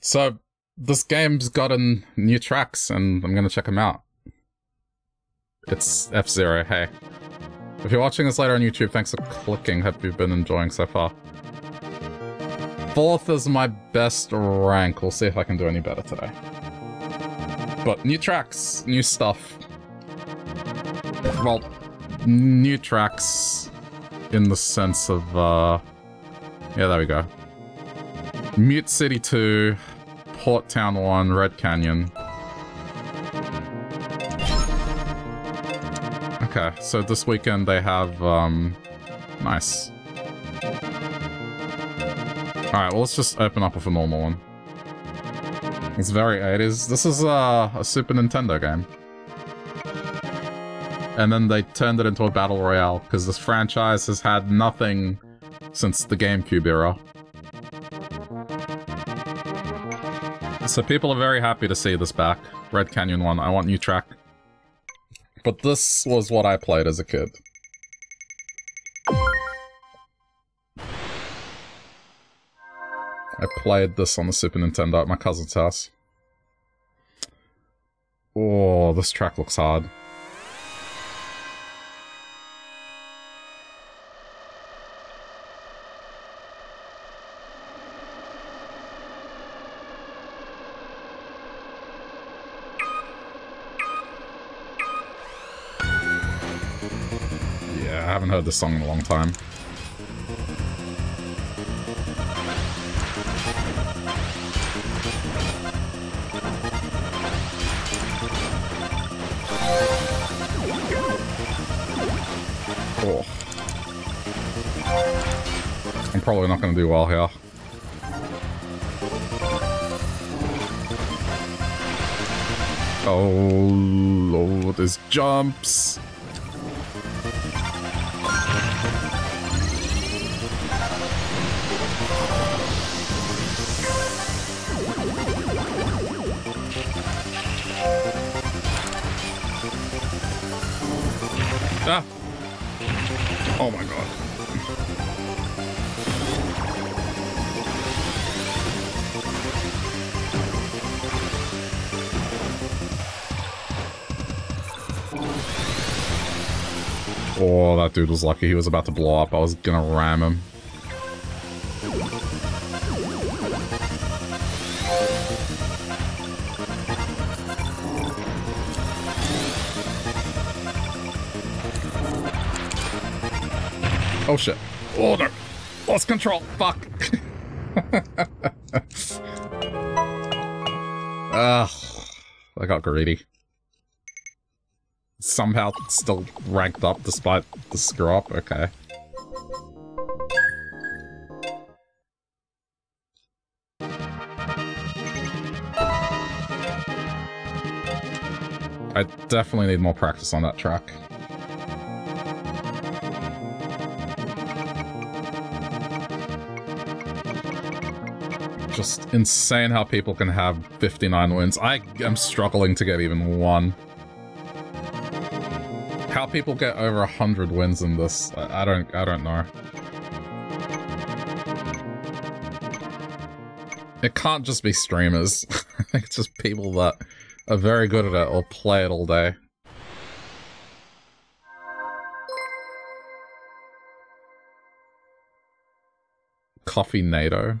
So this game's gotten new tracks, and I'm gonna check them out. It's F Zero. Hey, if you're watching this later on YouTube, thanks for clicking. Hope you've been enjoying so far. Fourth is my best rank. We'll see if I can do any better today. But new tracks, new stuff. Well, new tracks in the sense of, uh... Yeah, there we go. Mute City 2, Port Town 1, Red Canyon. Okay, so this weekend they have, um... Nice. Alright, well let's just open up with a normal one. It's very 80s. This is uh, a Super Nintendo game. And then they turned it into a Battle Royale, because this franchise has had nothing since the GameCube era. So people are very happy to see this back. Red Canyon 1, I want new track. But this was what I played as a kid. I played this on the Super Nintendo at my cousin's house. Oh, this track looks hard. Heard this song in a long time. Oh. I'm probably not going to do well here. Oh, oh, there's jumps. That dude was lucky he was about to blow up. I was gonna ram him. Oh shit. Oh no. Lost control. Fuck. Ugh. Ah, I got greedy. Somehow still ranked up despite the screw up. Okay. I definitely need more practice on that track. Just insane how people can have 59 wins. I am struggling to get even one. People get over 100 wins in this, I, I don't I don't know. It can't just be streamers. It's just people that are very good at it or play it all day. Coffee NATO.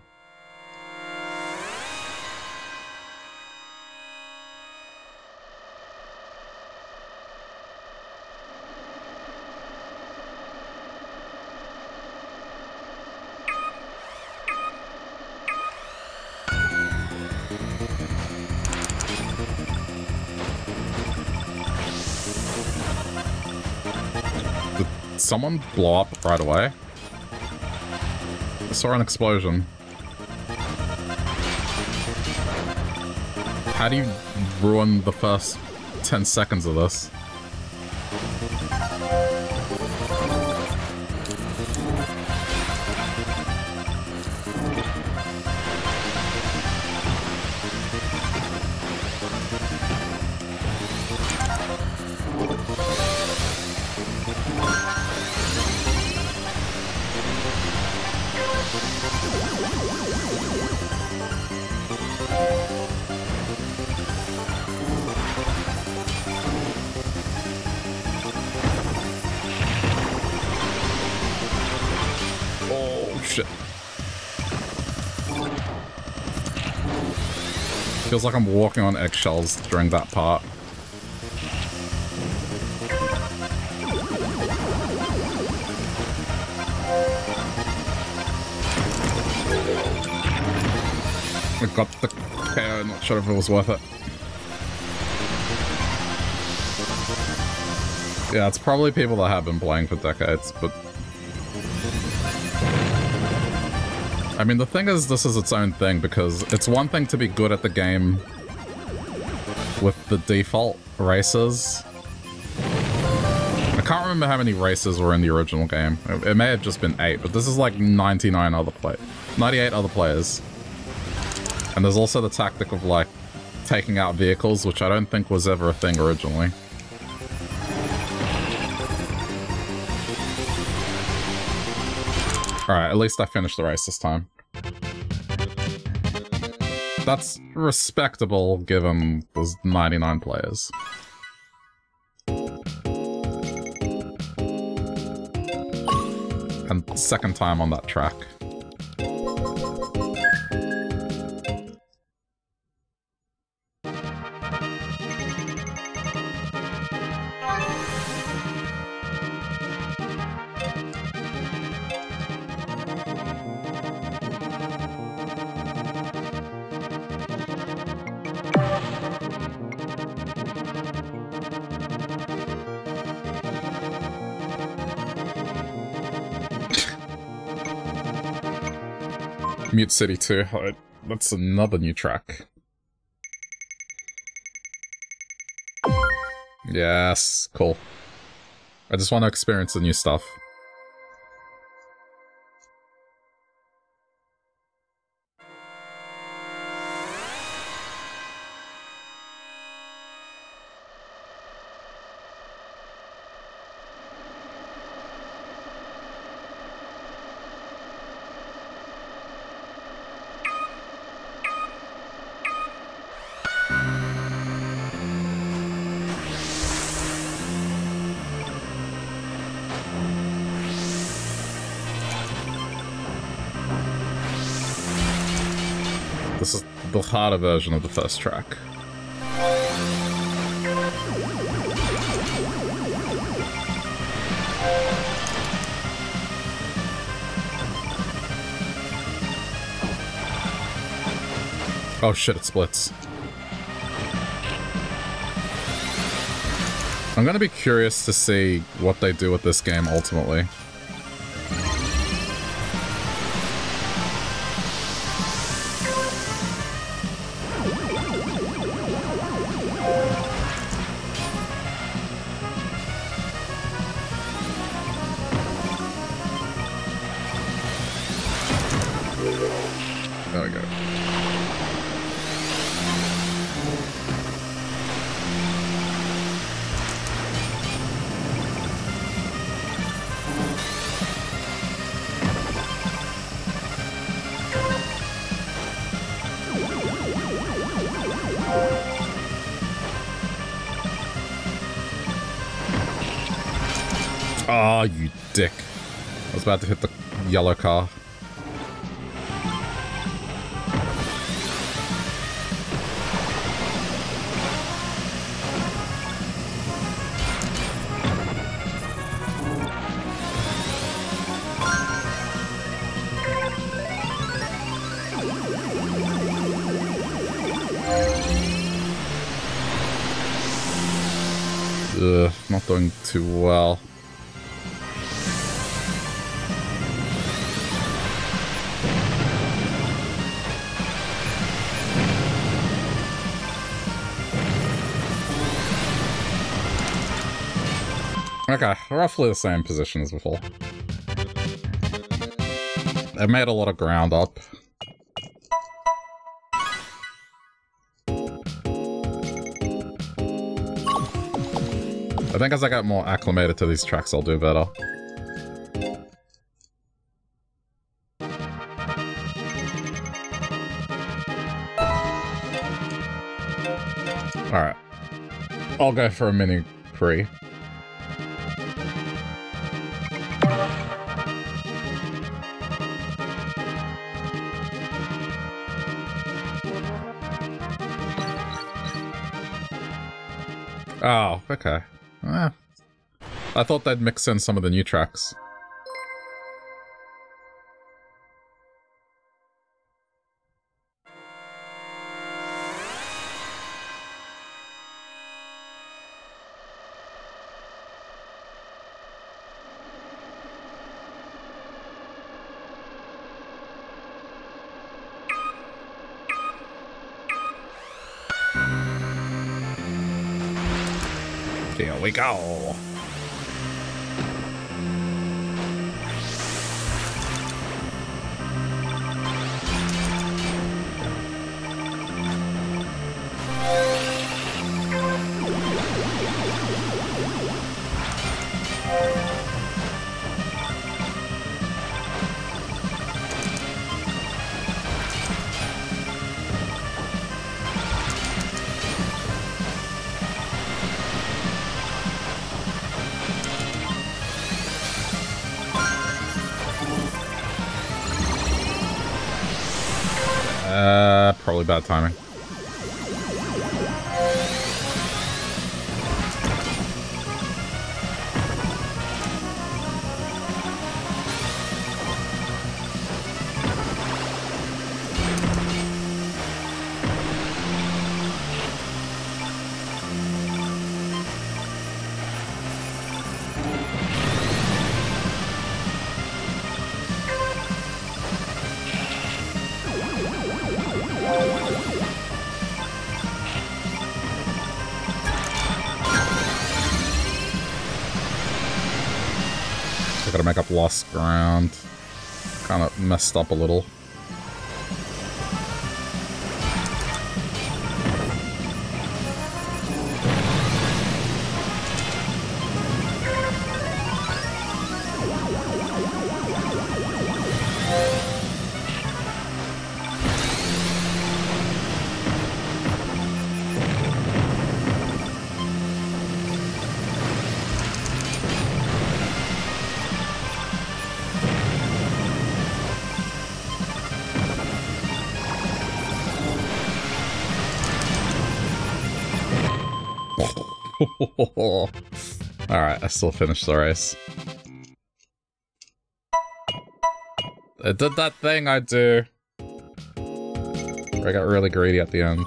Someone blow up right away? I saw an explosion. How do you ruin the first 10 seconds of this? Feels like I'm walking on eggshells during that part. I got the KO, not sure if it was worth it. Yeah, it's probably people that have been playing for decades, but... I mean, the thing is, this is its own thing, because it's one thing to be good at the game with the default races. I can't remember how many races were in the original game. It, it may have just been 8, but this is like 99 other play 98 other players. And there's also the tactic of, like, taking out vehicles, which I don't think was ever a thing originally. Alright, at least I finished the race this time. That's respectable, given there's 99 players. And second time on that track. Mute City 2. That's another new track. Yes, cool. I just want to experience the new stuff. Harder version of the first track. Oh shit, it splits. I'm gonna be curious to see what they do with this game ultimately. About to hit the yellow car. Ugh, not doing too well. Roughly the same position as before. I made a lot of ground up. I think as I get more acclimated to these tracks, I'll do better. Alright. I'll go for a Mini Prix. I thought they'd mix in some of the new tracks. Here we go. Bad timing. Ground. Kind of messed up a little. Still finished the race. I did that thing I do. I got really greedy at the end.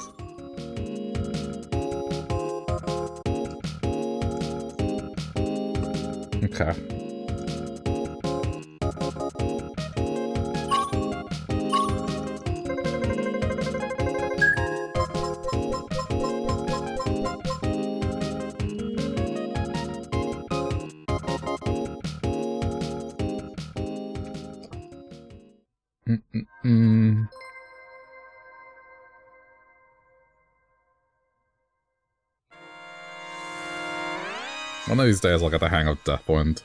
Days I'll get the hang of Deathwind.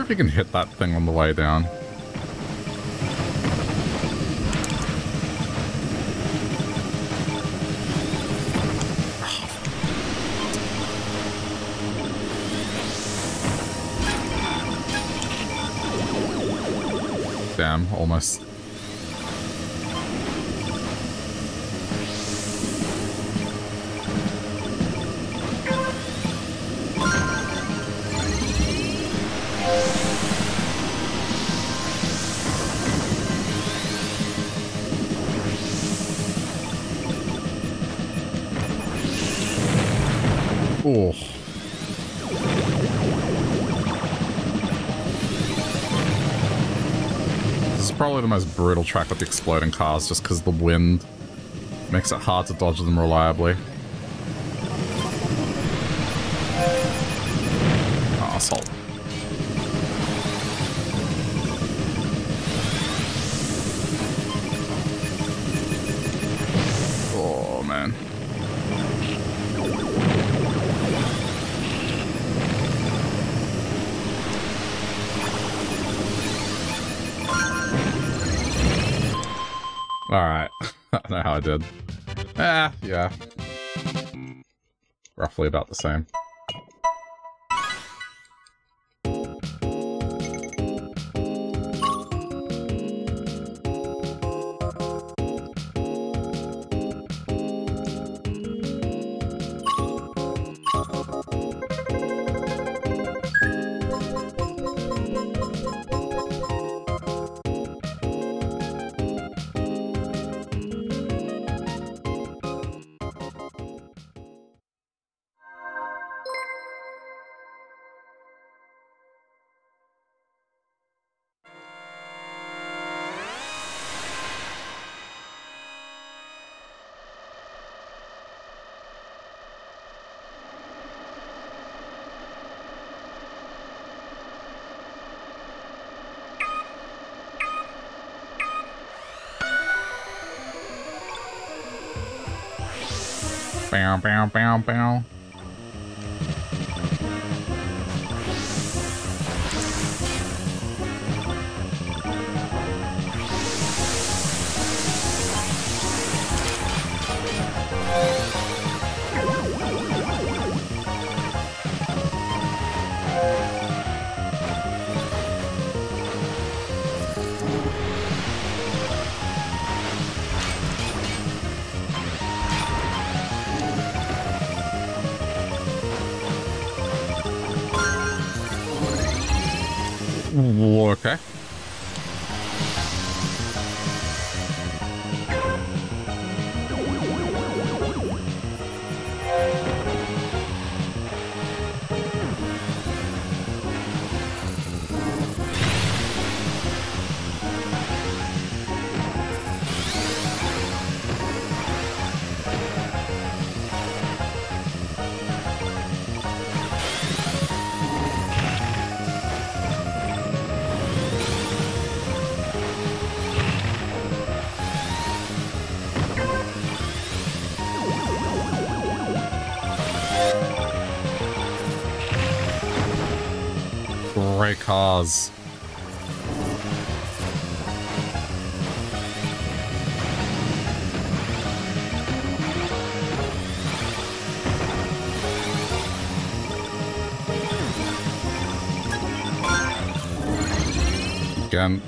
If you can hit that thing on the way down. Damn, almost the most brutal track with the exploding cars just because the wind makes it hard to dodge them reliably. Roughly about the same. Bow, bow, bow. Okay. Great cars. Again.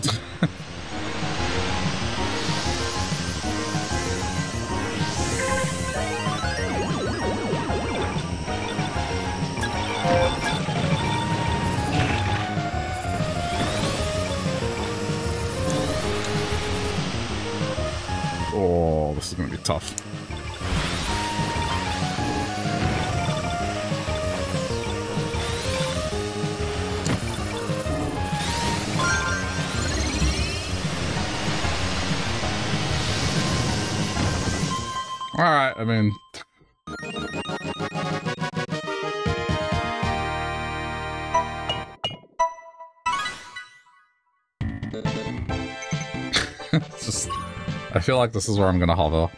Feel like this is where I'm gonna hover.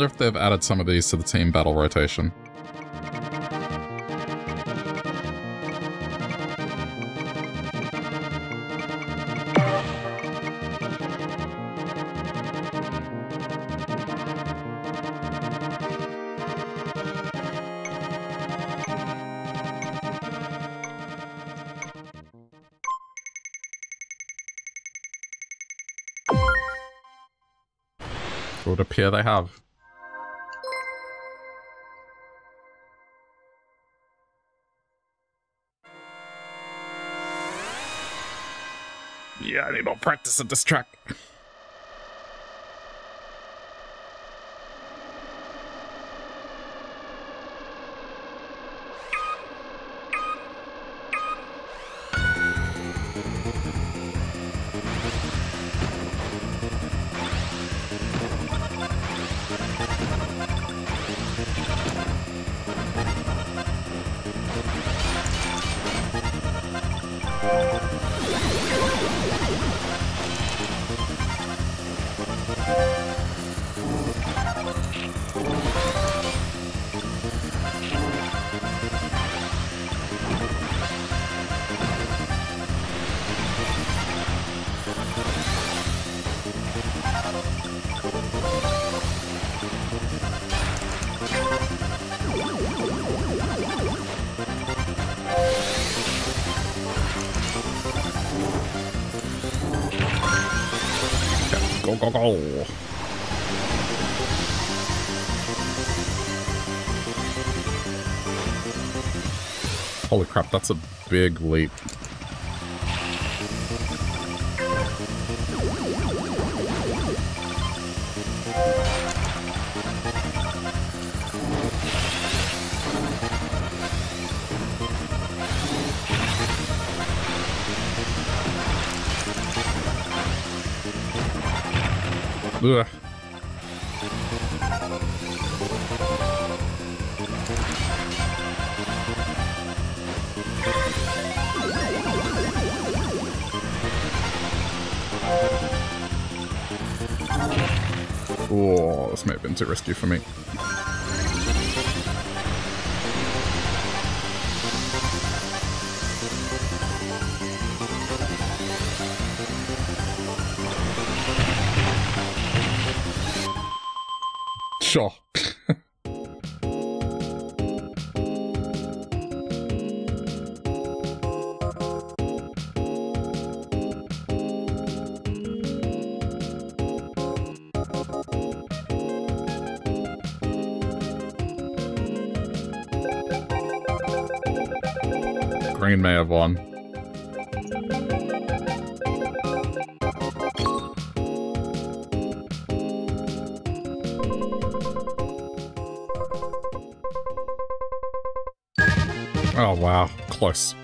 wonder if they've added some of these to the team battle rotation. It would appear they have. More practice at this go, go. Holy crap, that's a big leap. Too risky for me. Have won. Oh, wow. Close.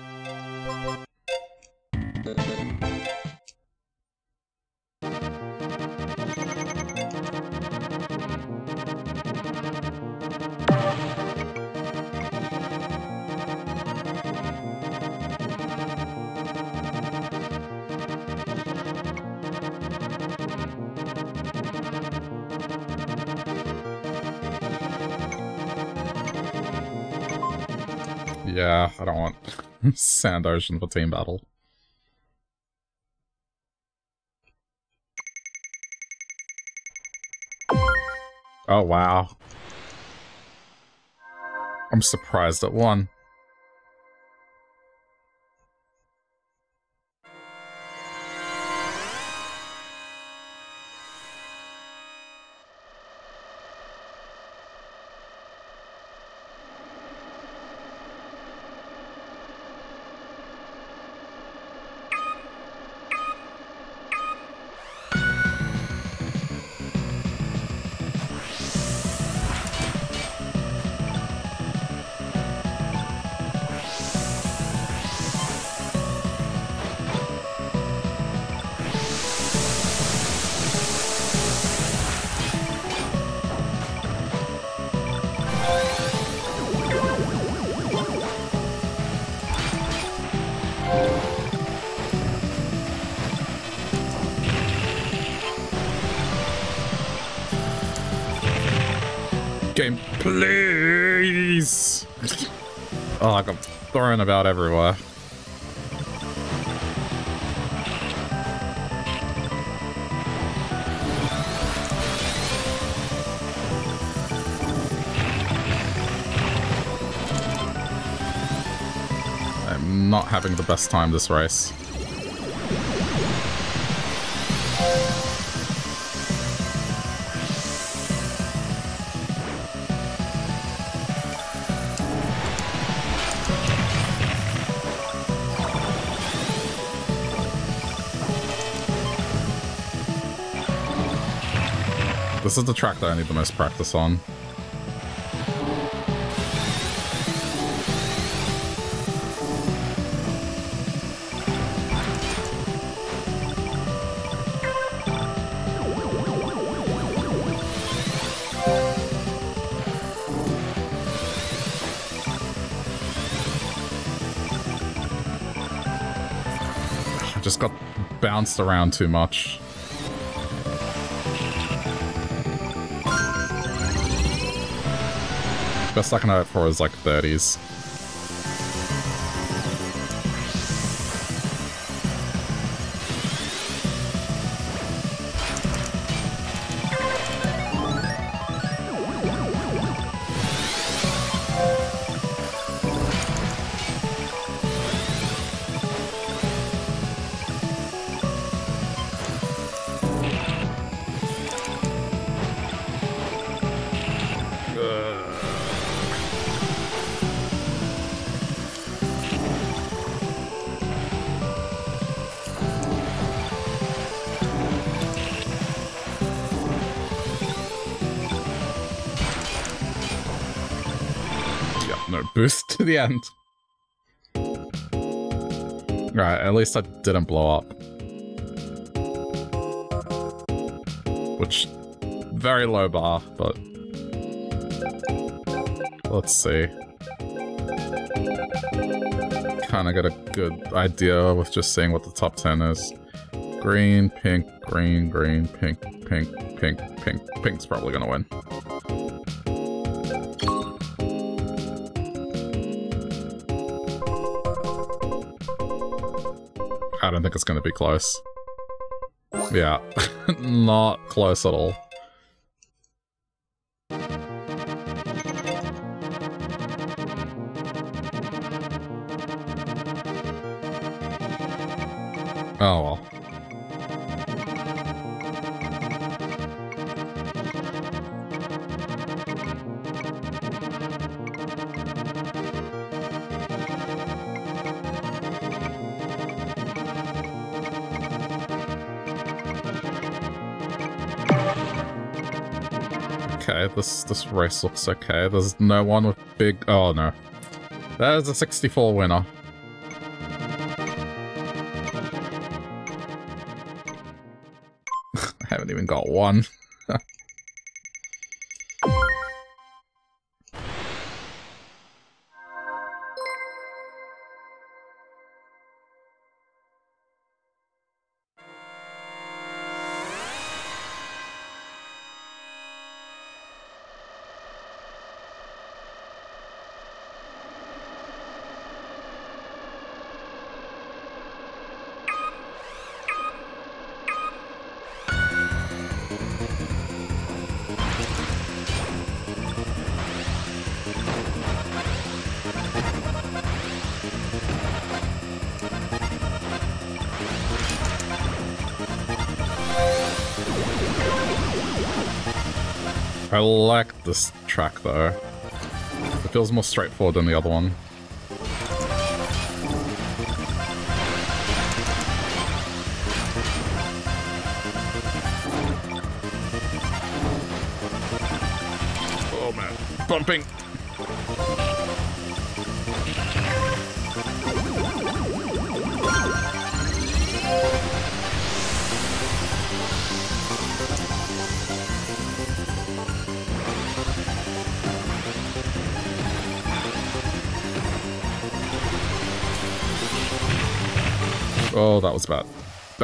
Sand Ocean for team battle. Oh, wow. I'm surprised at one. Oh, like I'm throwing about everywhere. I'm not having the best time this race. This is the track that I need the most practice on. I just got bounced around too much. Best I can hope for is like 30s. End. Right, at least I didn't blow up. Which, very low bar, but... Let's see. Kinda got a good idea with just seeing what the top 10 is. Green, pink, green, green, pink, pink, pink, pink. Pink's probably gonna win. Think it's going to be close. Yeah, not close at all. This this race looks okay. There's no one with big... Oh, no. There's a 64 winner. I haven't even got one. I like this track though. It feels more straightforward than the other one. Oh man, bumping!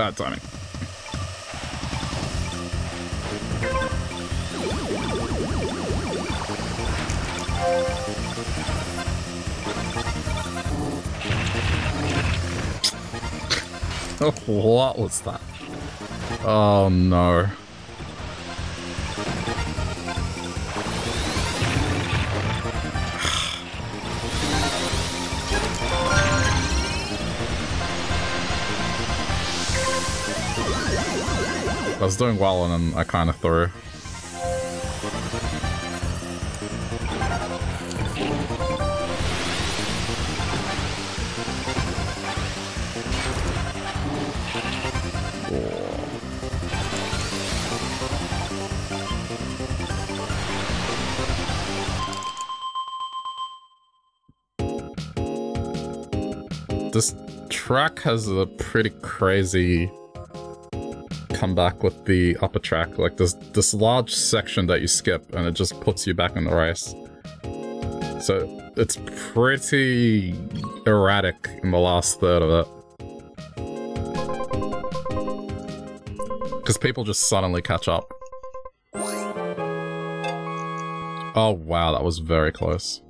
Bad timing. what was that? Oh no. I was doing well and then I kind of threw. this track has a pretty crazy comeback with the upper track. Like this this large section that you skip and it just puts you back in the race. So it's pretty erratic in the last third of it. Because people just suddenly catch up. Oh wow, that was very close.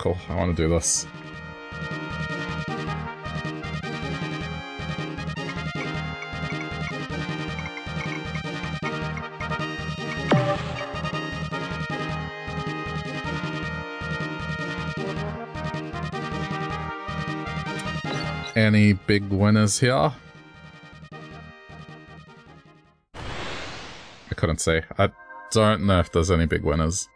Cool. I want to do this. Any big winners here? I couldn't say. I don't know if there's any big winners.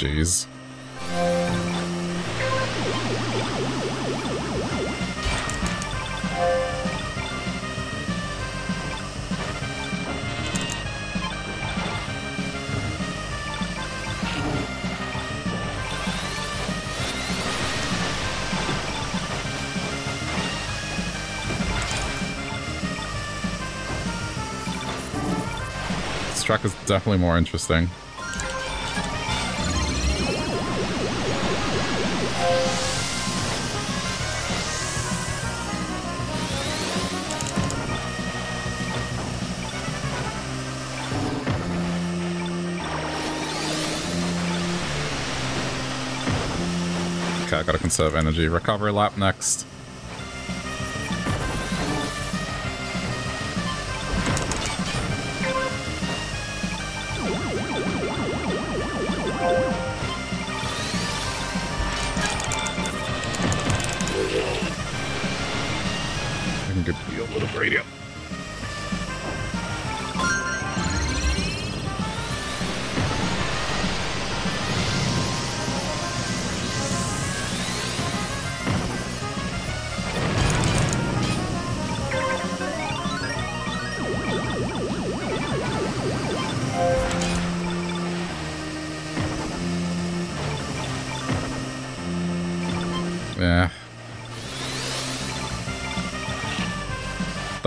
Jeez. This track is definitely more interesting. Conserve energy. Recovery lap next.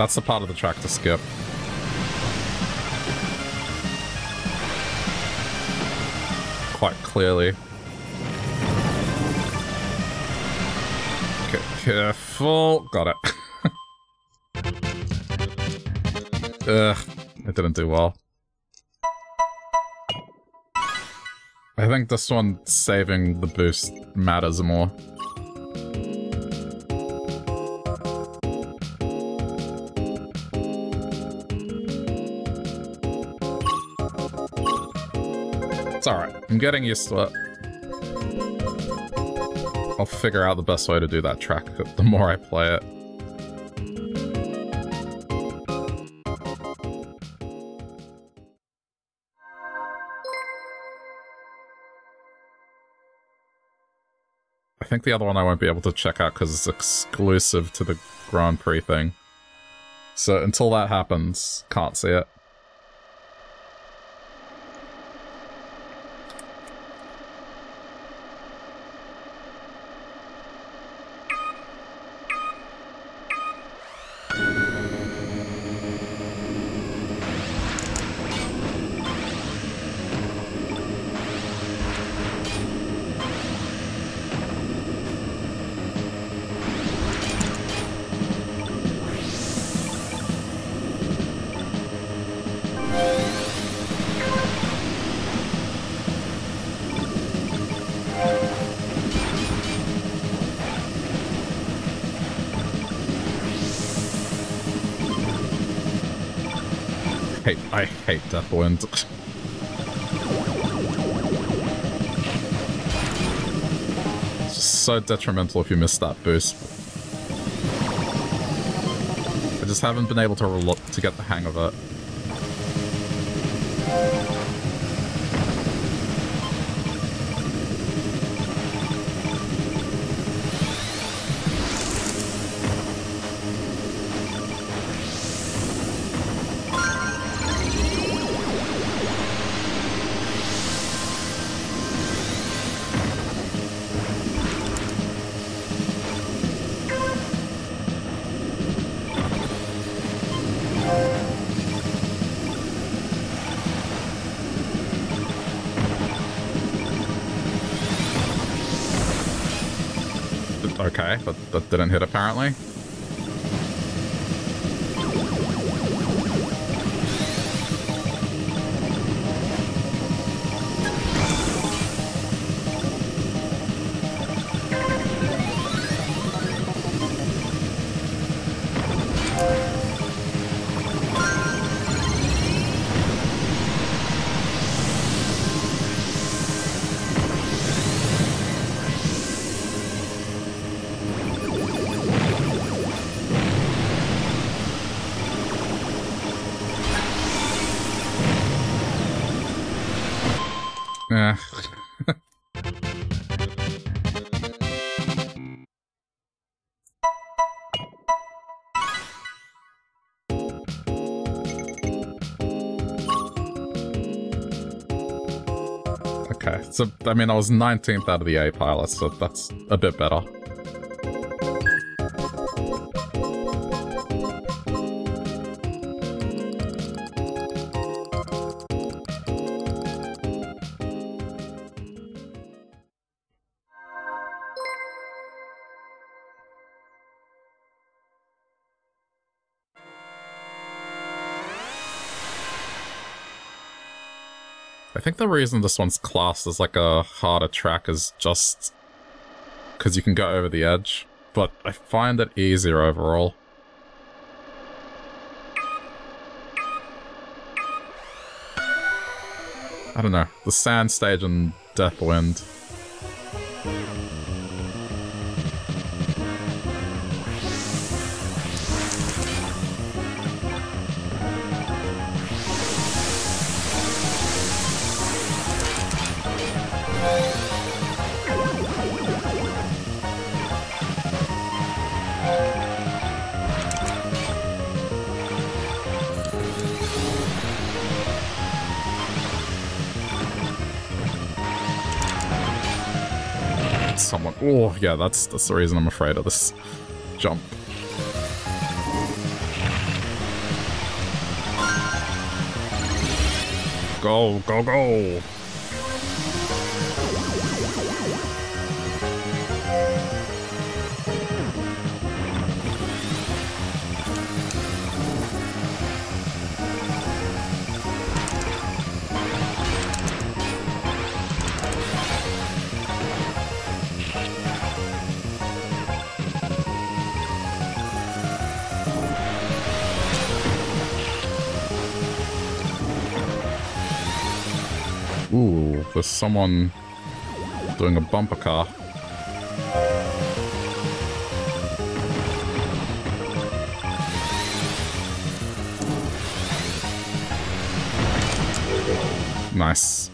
That's the part of the track to skip. Quite clearly. Careful. Got it. Ugh, it didn't do well. I think this one saving the boost matters more. I'm getting used to it. I'll figure out the best way to do that track the more I play it. I think the other one I won't be able to check out because it's exclusive to the Grand Prix thing. So until that happens, can't see it. It's just so detrimental if you miss that boost. I just haven't been able to to get the hang of it. That didn't hit apparently. So, I mean, I was 19th out of the A pilots, so that's a bit better. The reason this one's classed as like a harder track is just because you can go over the edge, but I find it easier overall. I don't know, the sand stage and Deathwind Oh, yeah, that's, that's the reason I'm afraid of this jump. Go, go, go! There's someone doing a bumper car. Nice.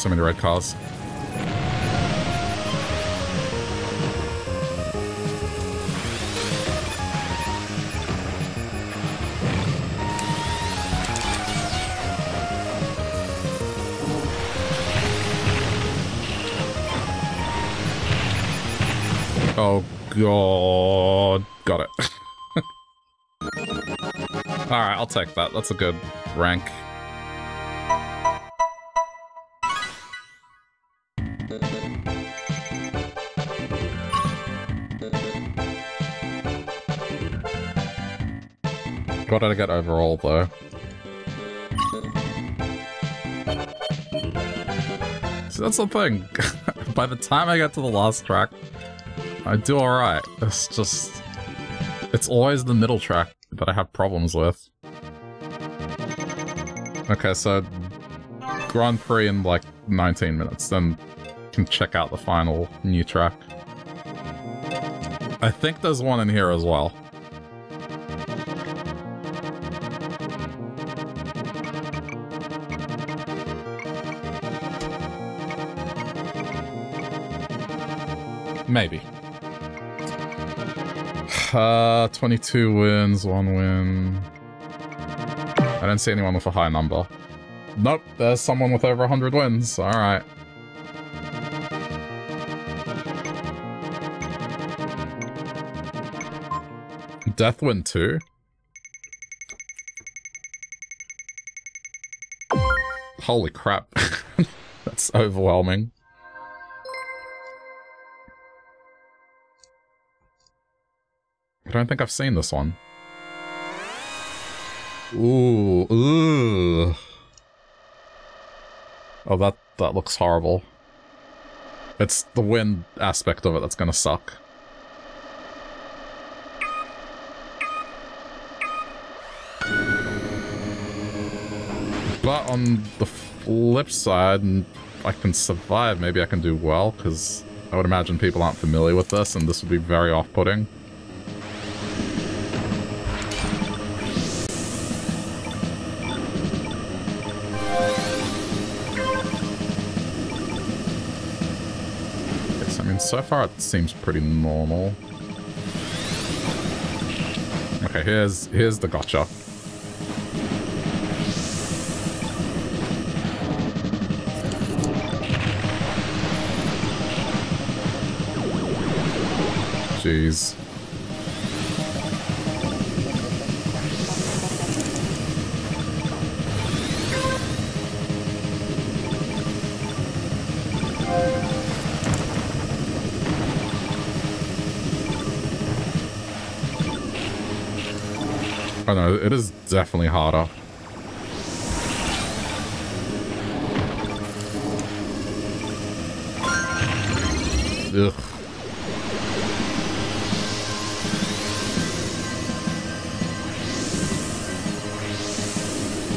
So many red cars. Oh god. Got it. Alright, I'll take that. That's a good rank. Got to get overall, though. So that's the thing. By the time I get to the last track, I do alright. It's just... It's always the middle track that I have problems with. Okay, so... Grand Prix in like 19 minutes, then can check out the final new track. I think there's one in here as well. Maybe. Uh, 22 wins, one win. I don't see anyone with a high number. Nope, there's someone with over 100 wins. Alright. Deathwind 2? Holy crap. That's overwhelming. I don't think I've seen this one. Ooh, ooh. Oh, that, that looks horrible. It's the wind aspect of it that's gonna suck. But on the flip side, I can survive, maybe I can do well, because I would imagine people aren't familiar with this, and this would be very off-putting. So far it seems pretty normal. Okay, here's here's the gotcha. Jeez. Oh no, it is definitely harder. Ugh.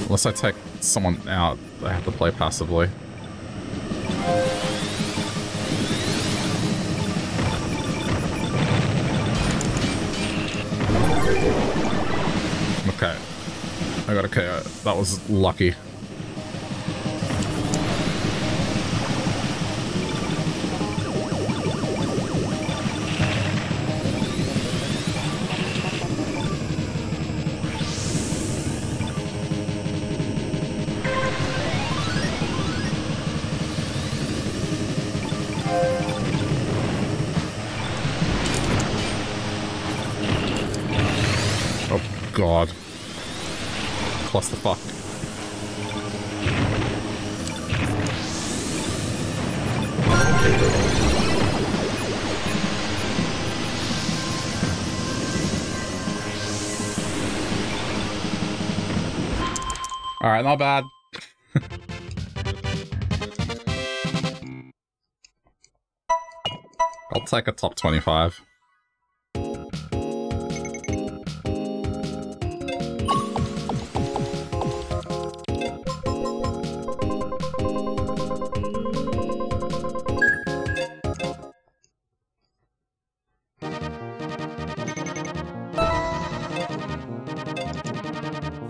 Unless I take someone out, I have to play passively. That was lucky. Not bad. I'll take a top 25.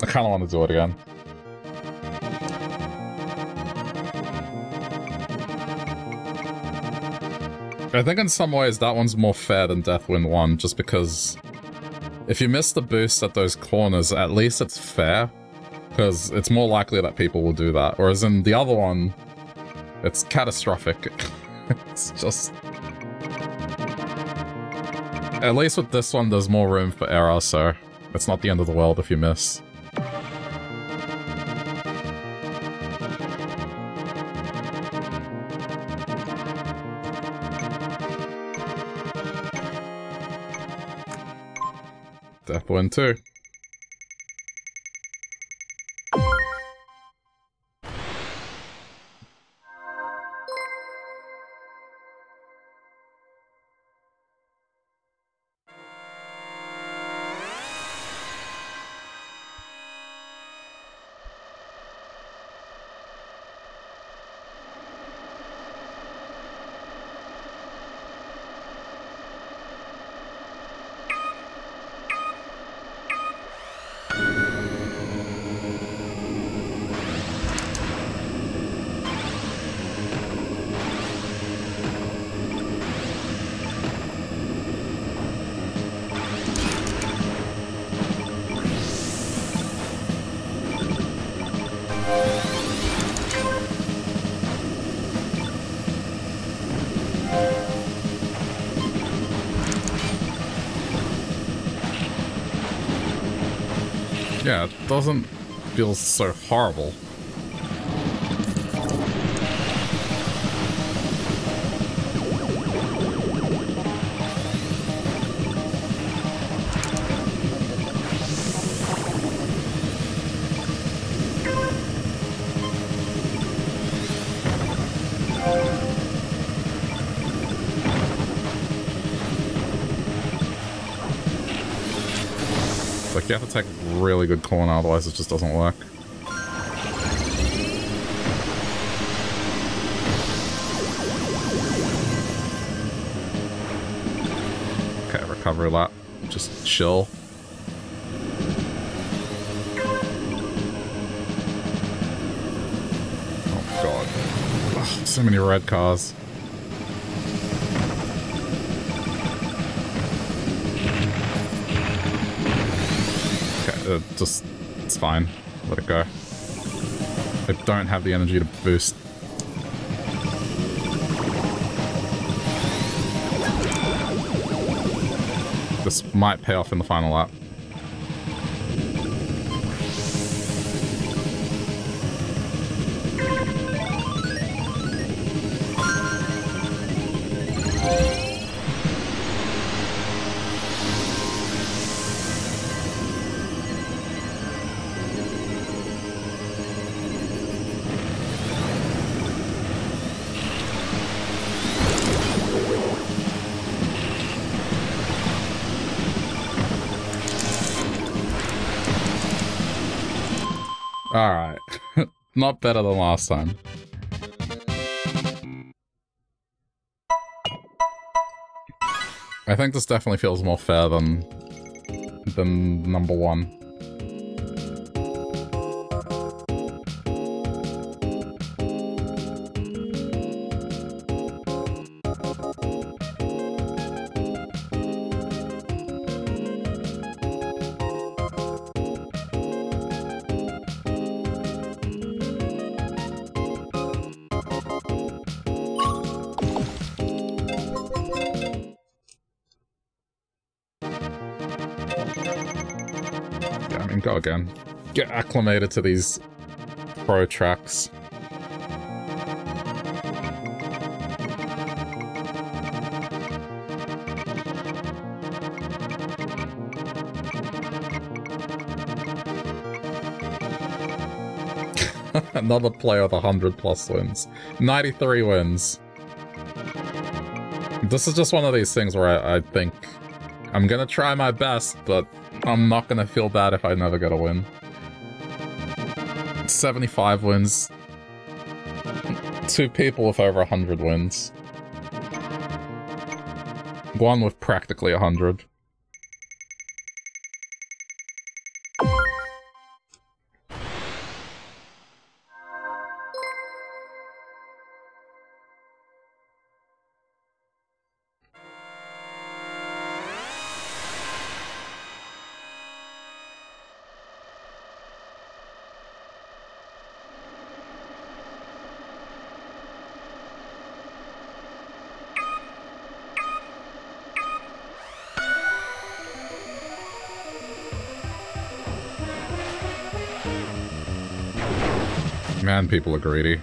I kind of want to do it again. I think in some ways that one's more fair than Deathwind 1, just because if you miss the boost at those corners, at least it's fair, because it's more likely that people will do that. Whereas in the other one, it's catastrophic. it's just... At least with this one, there's more room for error, so it's not the end of the world if you miss. Deathwind 2. Yeah, it doesn't feel so horrible. Really good corner, otherwise it just doesn't work. Okay, recovery lap. Just chill. Oh god. Ugh, so many red cars. Just, it's fine. Let it go. I don't have the energy to boost. This might pay off in the final lap. Not better than last time. I think this definitely feels more fair than than number one. Again. Get acclimated to these pro tracks. Another player with 100 plus wins. 93 wins. This is just one of these things where I, I think I'm gonna try my best, but I'm not gonna feel bad if I never get a win. 75 wins. Two people with over 100 wins. One with practically 100. Man, people are greedy.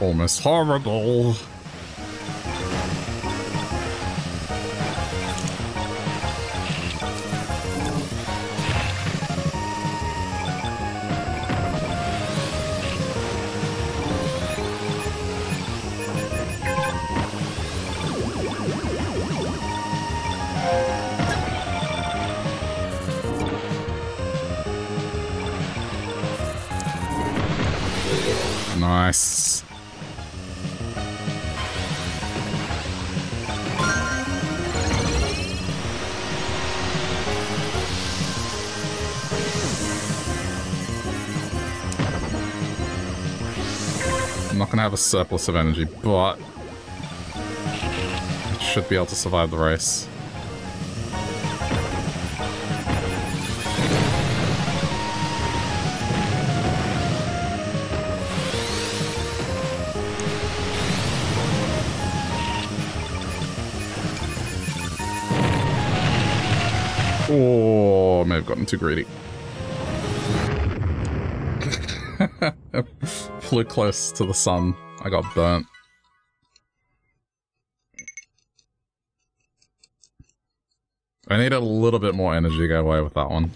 Almost horrible. Surplus of energy, but should be able to survive the race. Oh, I may have gotten too greedy. Flew close to the sun. I got burnt. I need a little bit more energy to get away with that one.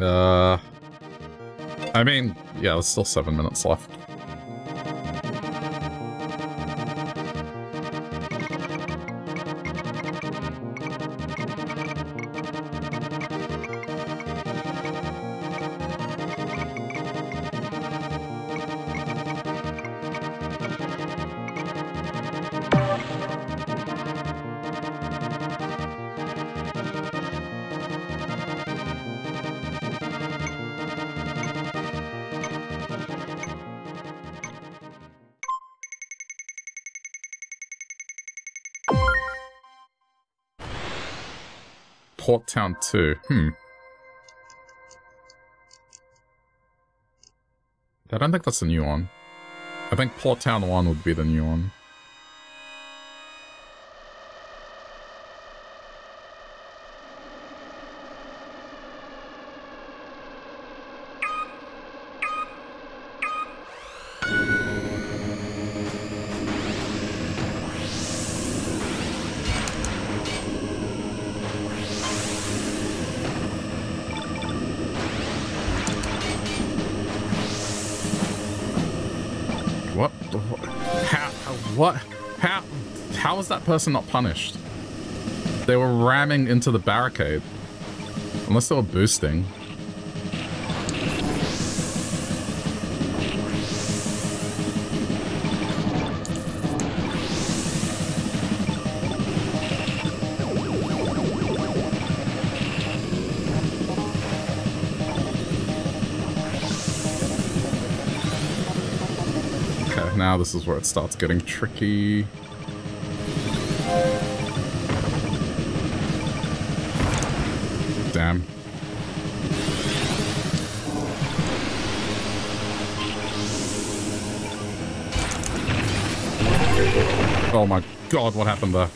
Uh, I mean, yeah, there's still seven minutes left. Town 2. Hmm. I don't think that's the new one. I think Port Town 1 would be the new one. Was that person not punished? They were ramming into the barricade. Unless they were boosting. This is where it starts getting tricky. Damn. Oh my god, what happened there?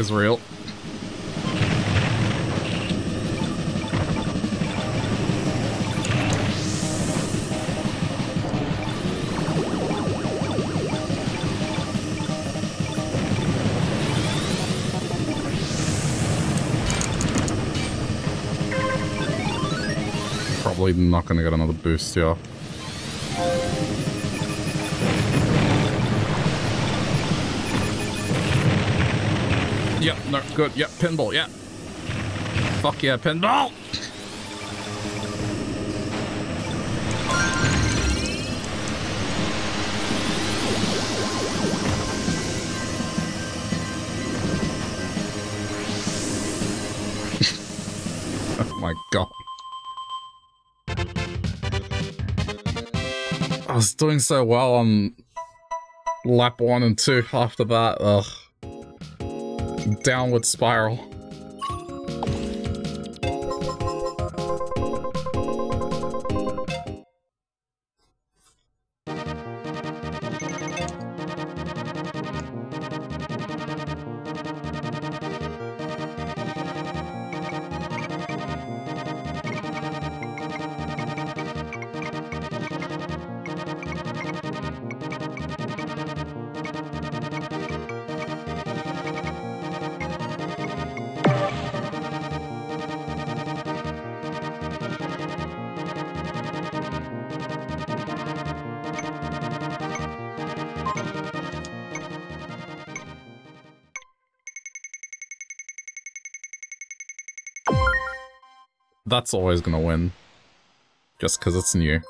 Is real. Probably not gonna get another boost here. No, good. Yep, pinball, yeah. Fuck yeah, pinball! oh my god. I was doing so well on lap one and two after that, ugh downward spiral. That's always gonna win. Just because it's new.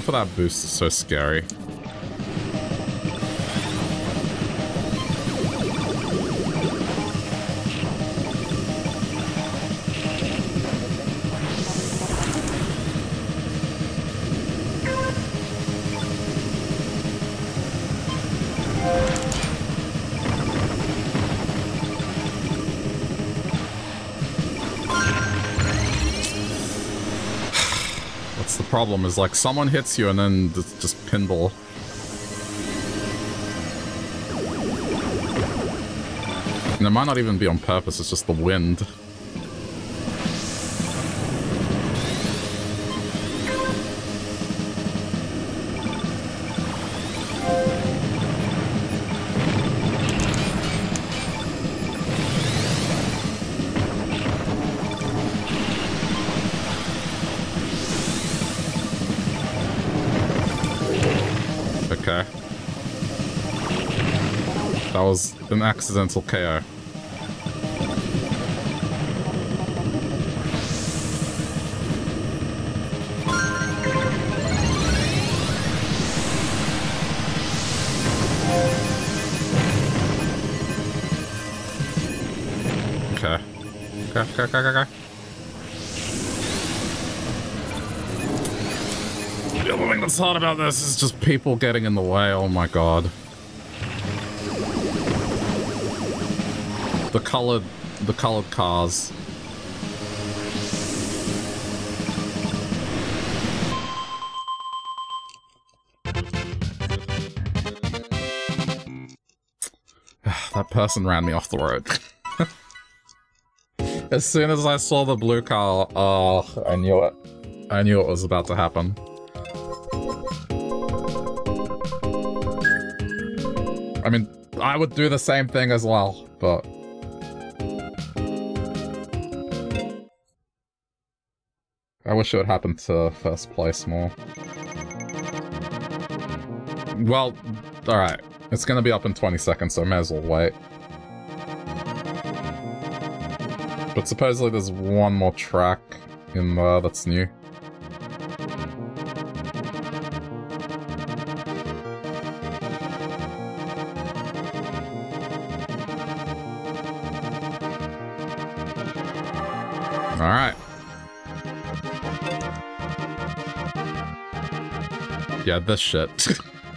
For that boost is so scary. Problem is like someone hits you and then just pinball. And it might not even be on purpose, it's just the wind. Accidental KO. Okay. Okay, okay, okay, okay. The other thing that's hard about this is just people getting in the way, oh my god. Colored the colored cars. that person ran me off the road. as soon as I saw the blue car, oh, I knew it. I knew it was about to happen. I mean, I would do the same thing as well, but... wish it would happen to first place more. Well, alright. It's gonna be up in 20 seconds, so I may as well wait. But supposedly there's one more track in there that's new. This shit.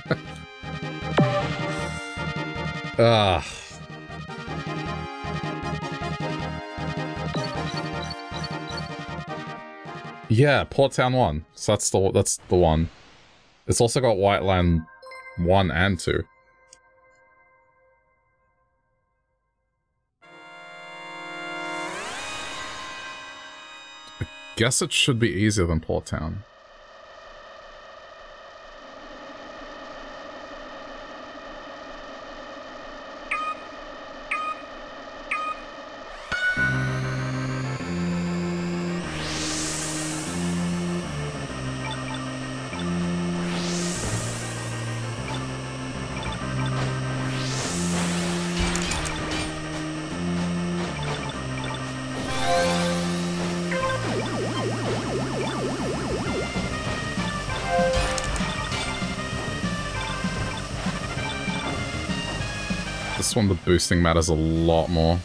Ugh. Ah. Yeah, Port Town 1. So that's the that's the one. It's also got White Land 1 and 2. I guess it should be easier than Port Town. Boosting matters a lot more.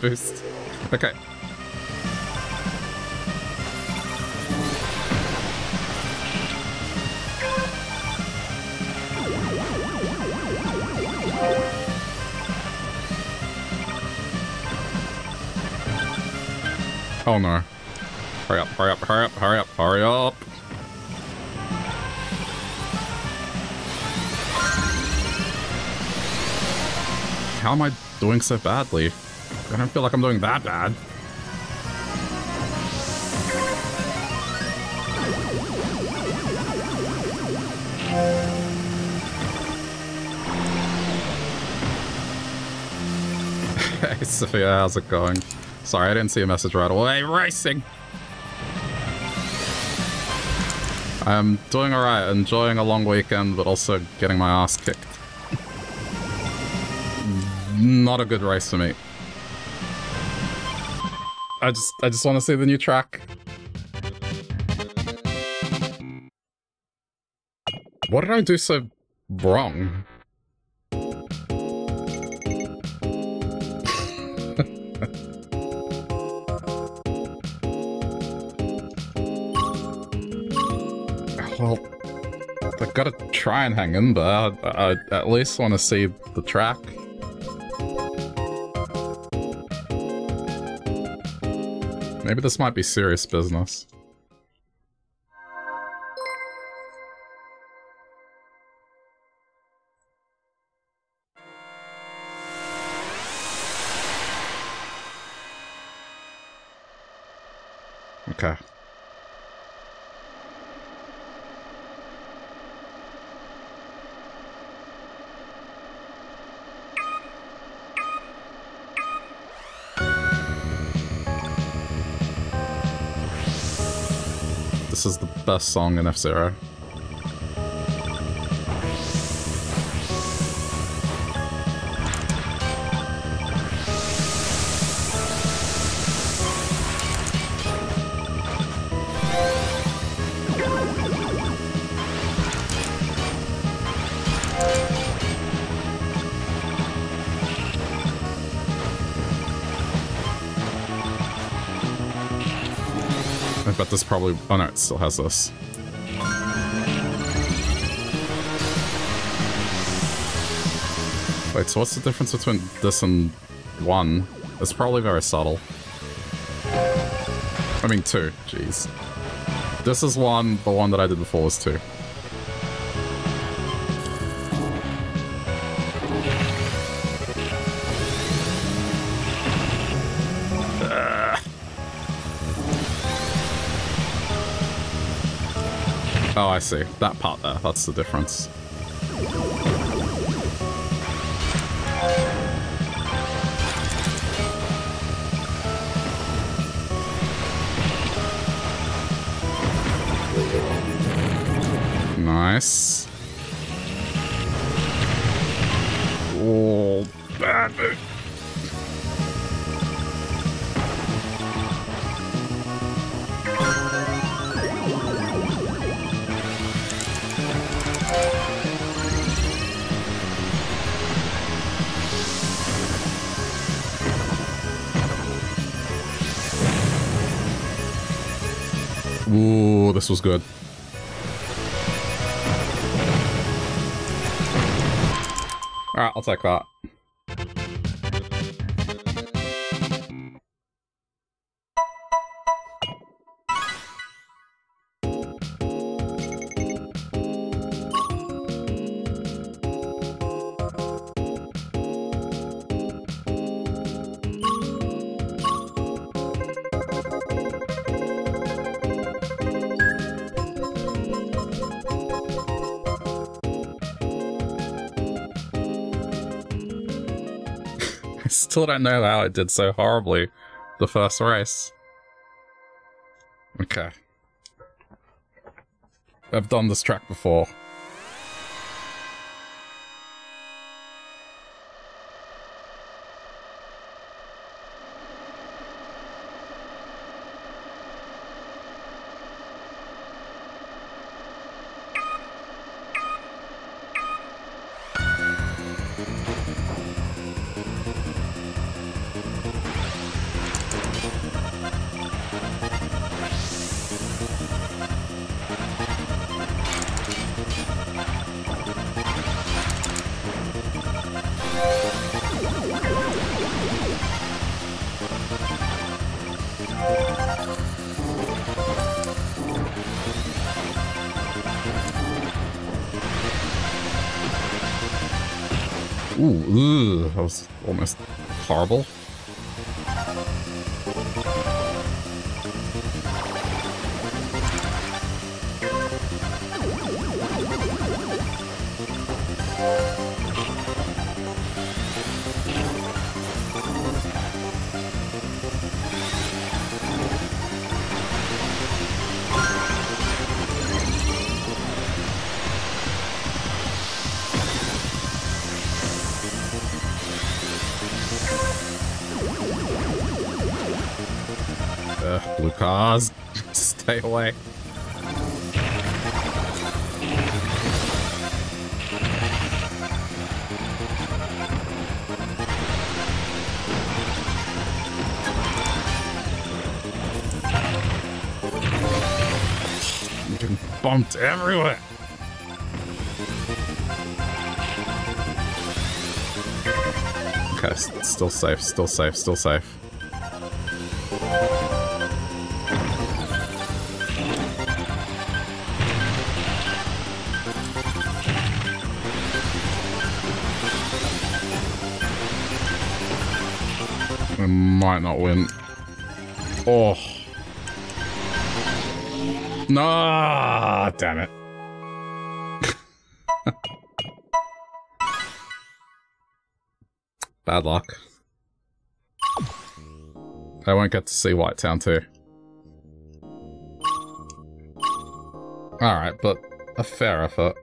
Boost. Okay. Oh no. Hurry up, hurry up, hurry up, hurry up, hurry up. How am I doing so badly? I don't feel like I'm doing that bad. hey Sophia, how's it going? Sorry, I didn't see a message right away. Racing! I'm doing alright, enjoying a long weekend, but also getting my ass kicked. Not a good race for me. I just I just want to see the new track. What did I do so wrong? well, I gotta try and hang in there. I, I at least want to see the track. Maybe this might be serious business. This is the best song in F-Zero. Probably... Oh no, it still has this. Wait, so what's the difference between this and one? It's probably very subtle. I mean two, jeez. This is one, the one that I did before was two. I see. That part there, that's the difference. Was good. Alright, I'll take that. Still don't know how it did so horribly the first race. Okay. I've done this track before. Horrible. Stay away. Getting bumped everywhere. Okay, still safe, still safe, still safe. Win. Oh. No, damn it. Bad luck. I won't get to see White Town too. Alright, but a fair effort.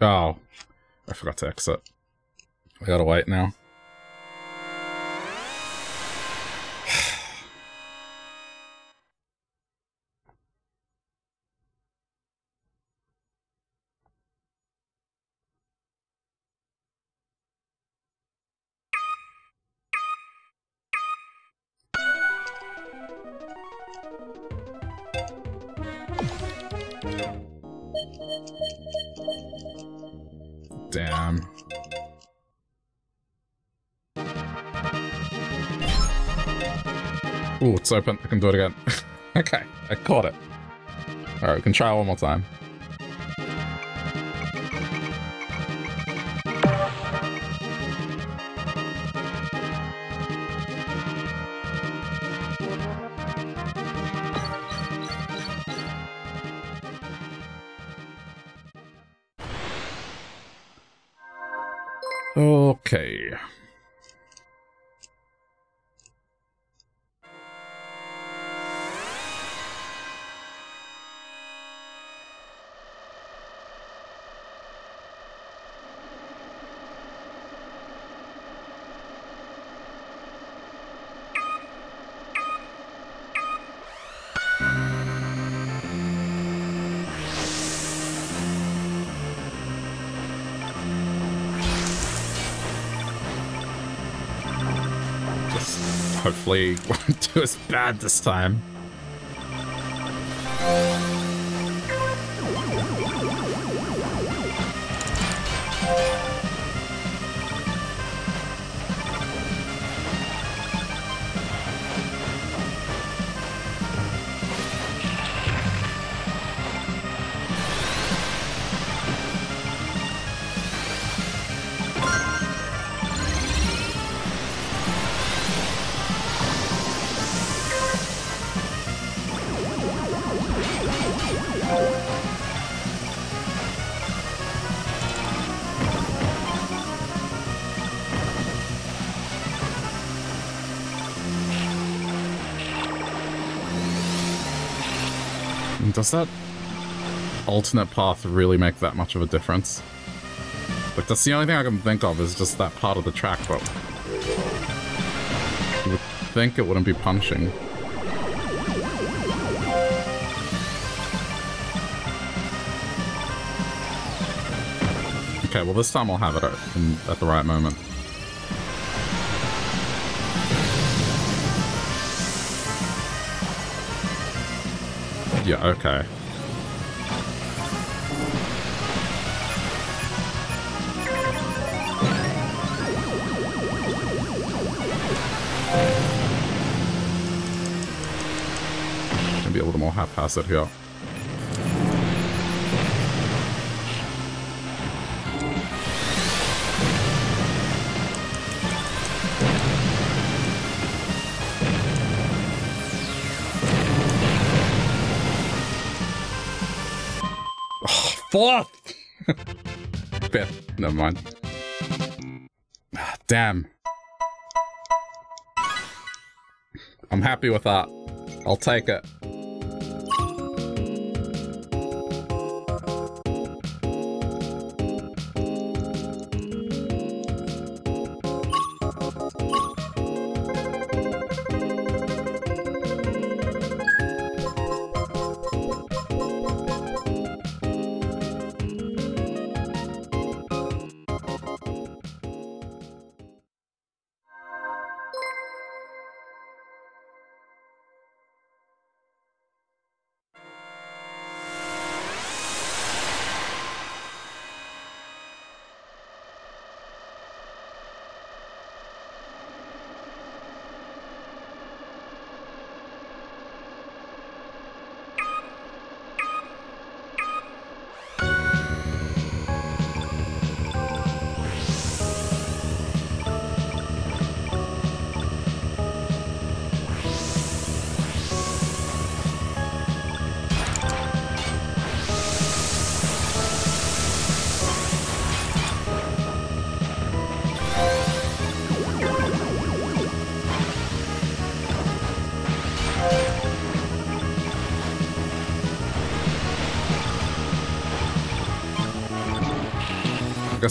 Oh, I forgot to exit. I gotta wait now. It's open. I can do it again. okay, I caught it. Alright, we can try one more time. Okay. Hopefully won't do as bad this time. Does that alternate path really make that much of a difference? Like, that's the only thing I can think of is just that part of the track, but... You would think it wouldn't be punishing. Okay, well this time I'll have it at, at the right moment. Yeah, okay. Maybe a little more haphazard here. Fourth! Fifth. Never mind. Ah, damn. I'm happy with that. I'll take it.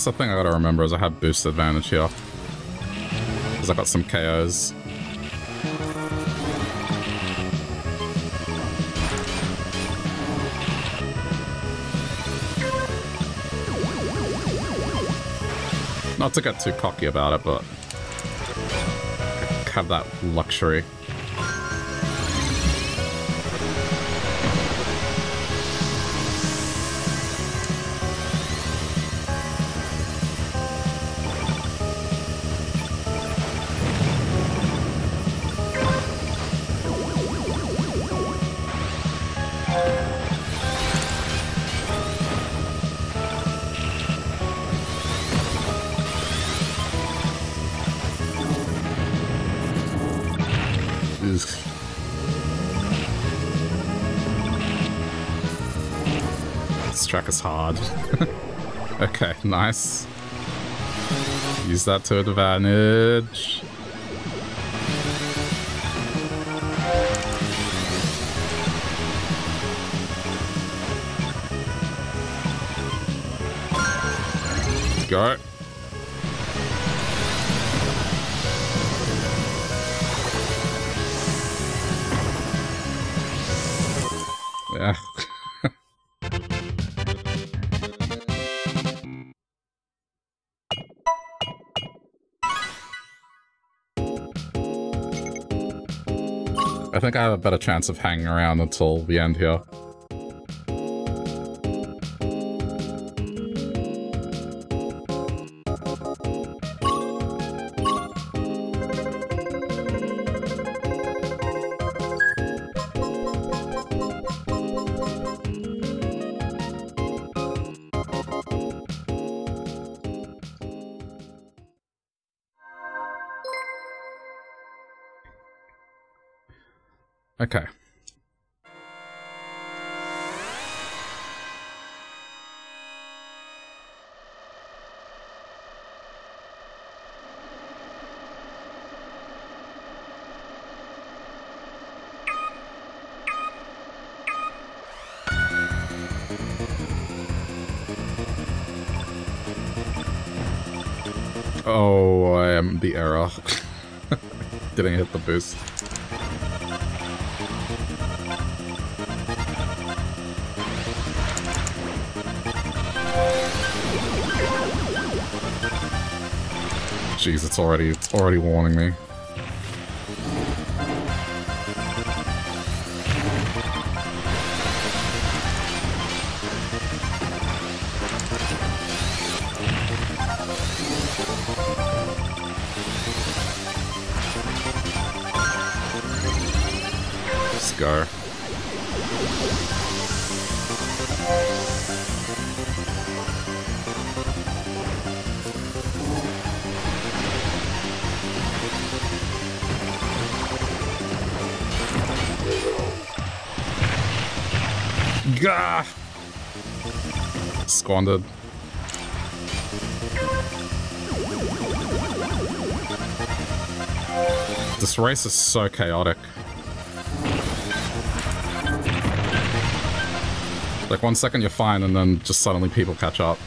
The thing I gotta remember is I have boost advantage here. Because I got some KOs. Not to get too cocky about it, but have that luxury. Track is hard. okay, nice. Use that to advantage. Go. Think I have a better chance of hanging around until the end here. The error. Didn't hit the boost. Jeez, it's already it's already warning me. This race is so chaotic. Like one second you're fine and then just suddenly people catch up.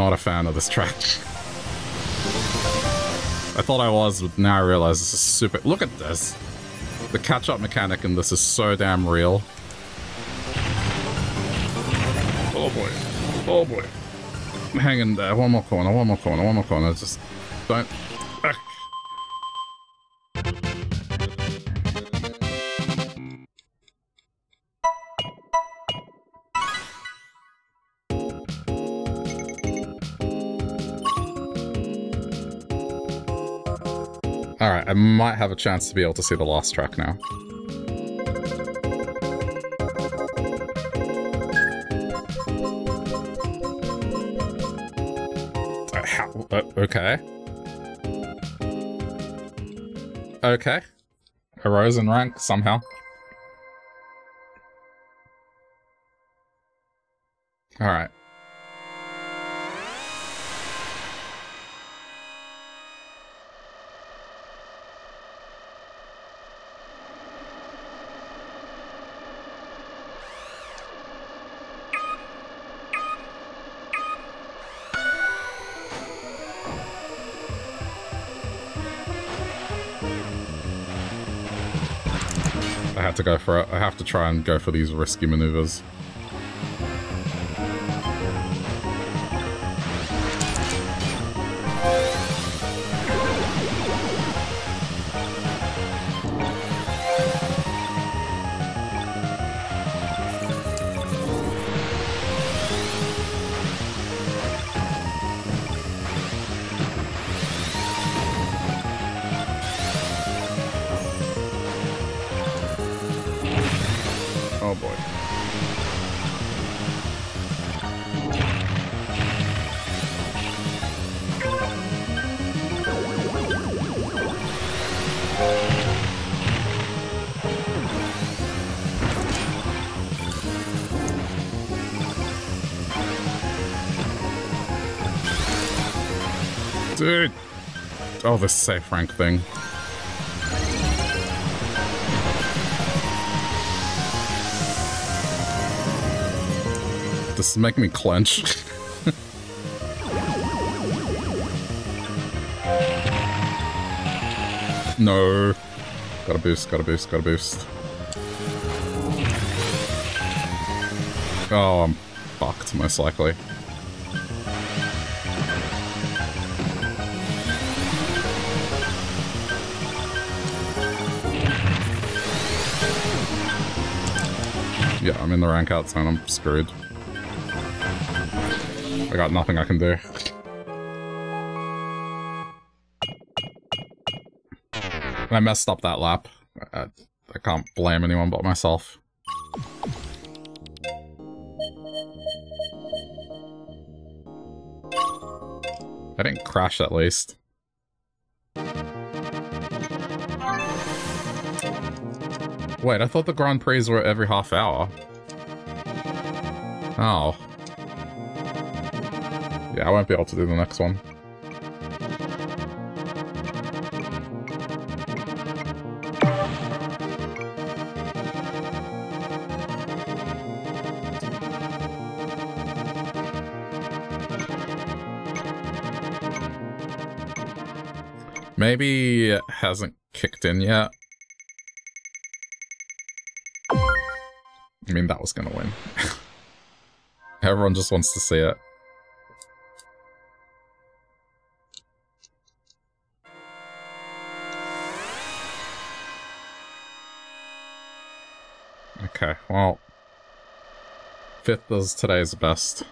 Not a fan of this track. I thought I was, but now I realize this is super- Look at this! The catch-up mechanic in this is so damn real. Oh boy. Oh boy. Hang in there. One more corner, one more corner, one more corner. Just don't... I might have a chance to be able to see the last track now. Uh, uh, okay. Okay. I rose in rank somehow. Alright. Go for it. I have to try and go for these risky maneuvers. This safe rank thing. This is making me clench. no. Gotta boost, gotta boost, gotta boost. Oh, I'm fucked, most likely. I'm in the rank out zone, I'm screwed. I got nothing I can do. And I messed up that lap. I, I can't blame anyone but myself. I didn't crash at least. Wait, I thought the Grand Prix were every half hour. Oh. Yeah, I won't be able to do the next one. Maybe it hasn't kicked in yet. I mean, that was gonna win. Everyone just wants to see it. Okay, well, fifth is today's best.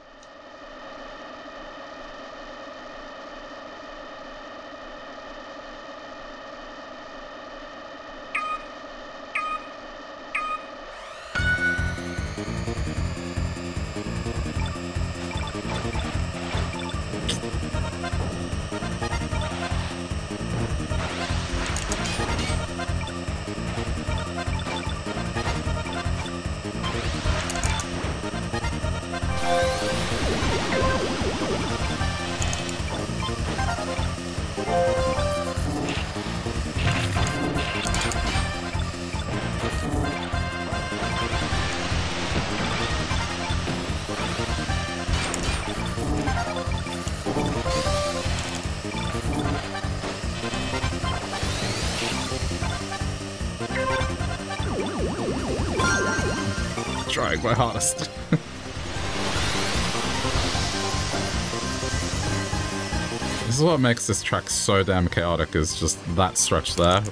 Makes this track so damn chaotic, is just that stretch there.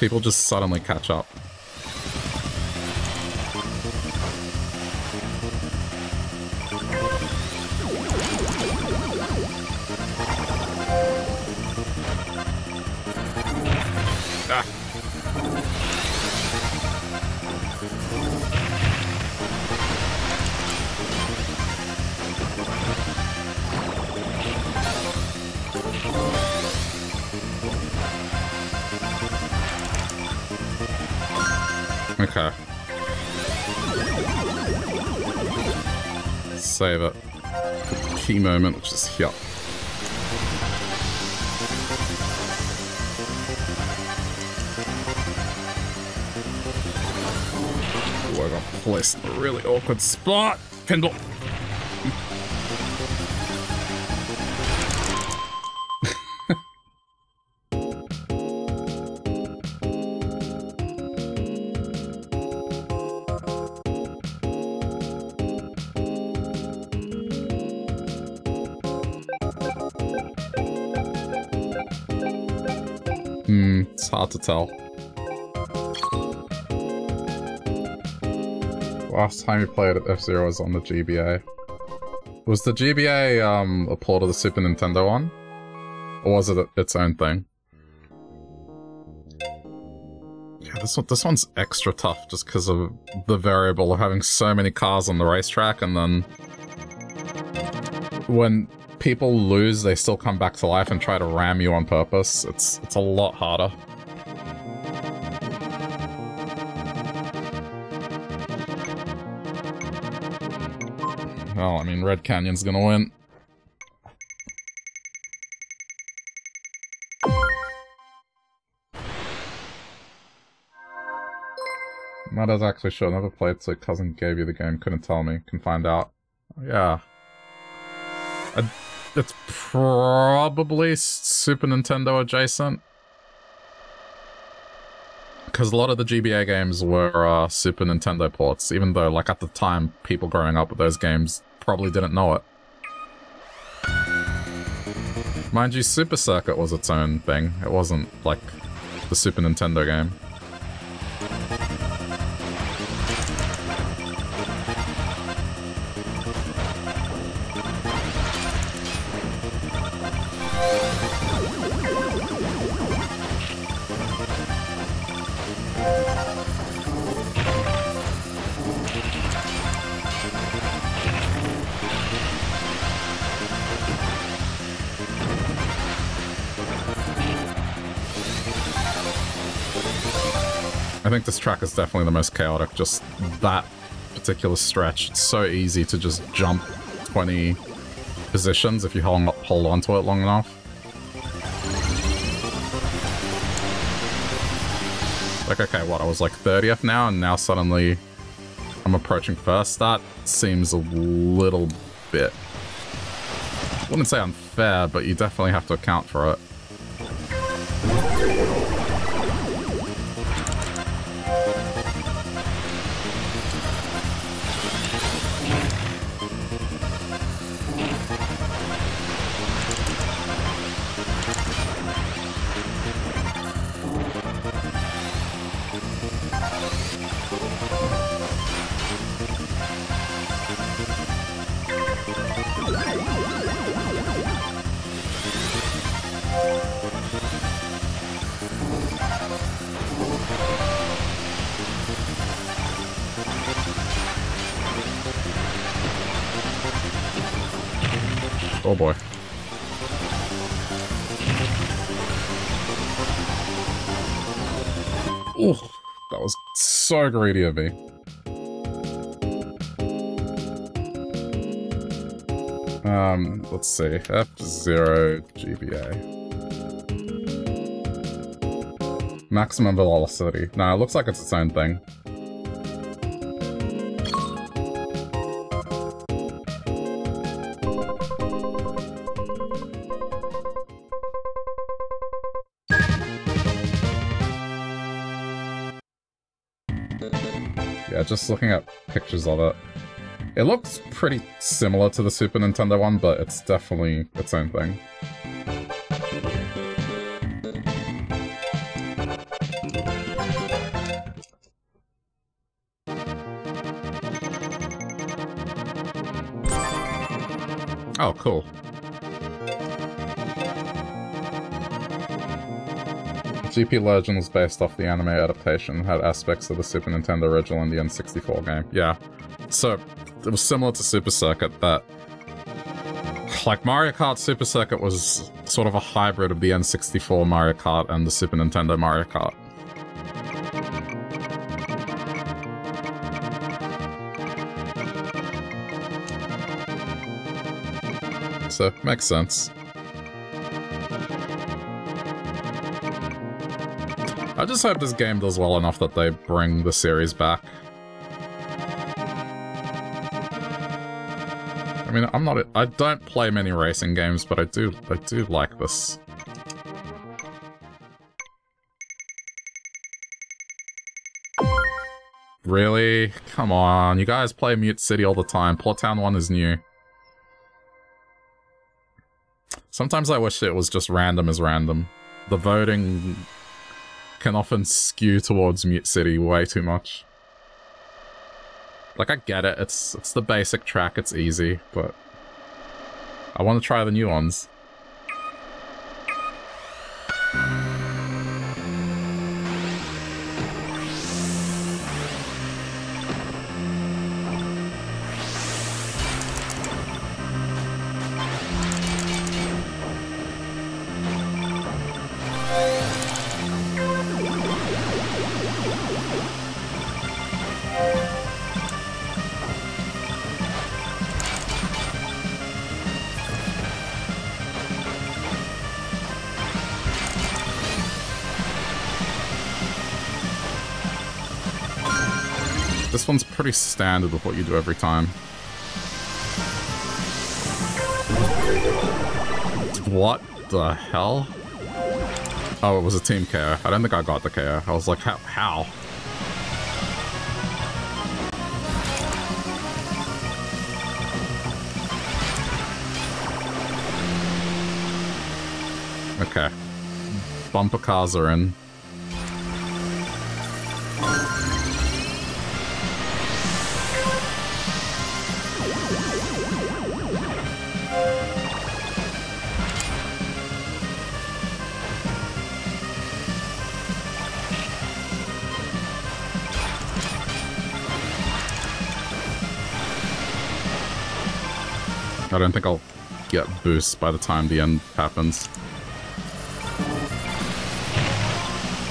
People just suddenly catch up. Key moment, which is here. Ooh, I got placed in a really awkward spot. Kendall. Tell. Last time you played F-Zero was on the GBA. Was the GBA um, a port of the Super Nintendo one? Or was it its own thing? Yeah, this one, this one's extra tough just because of the variable of having so many cars on the racetrack and then when people lose, they still come back to life and try to ram you on purpose. It's it's a lot harder. Mean, Red Canyon's gonna win. Mudder's actually sure. Never played, so cousin gave you the game. Couldn't tell me. Can find out. Yeah. I, it's probably Super Nintendo adjacent. Because a lot of the GBA games were uh, Super Nintendo ports, even though, like, at the time, people growing up with those games probably didn't know it. Mind you, Super Circuit was its own thing. It wasn't, like, the Super Nintendo game. Definitely the most chaotic, just that particular stretch. It's so easy to just jump 20 positions if you hold, hold on to it long enough. Like, okay, what, I was like 30th now, and now suddenly I'm approaching first? That seems a little bit... I wouldn't say unfair, but you definitely have to account for it. Greedy of me. Um, let's see. F-Zero GBA. Maximum velocity. Nah, it looks like it's its own thing. Looking at pictures of it. It looks pretty similar to the Super Nintendo one, but it's definitely its own thing. Oh, cool. GP Legend was based off the anime adaptation, had aspects of the Super Nintendo original and the N64 game. Yeah. So, it was similar to Super Circuit that... Like, Mario Kart Super Circuit was sort of a hybrid of the N64 Mario Kart and the Super Nintendo Mario Kart. so makes sense. I just hope this game does well enough that they bring the series back. I mean, I'm not- I don't play many racing games, but I do- I do like this. Really? Come on, you guys play Mute City all the time. Port Town 1 is new. Sometimes I wish it was just random as random. The voting can often skew towards Mute City way too much. Like, I get it, it's, it's the basic track, it's easy, but... I want to try the new ones. Standard with what you do every time. What the hell? Oh, it was a team KO. I don't think I got the KO. I was like, how? How? Okay. Bumper cars are in. Don't think I'll get boosts by the time the end happens.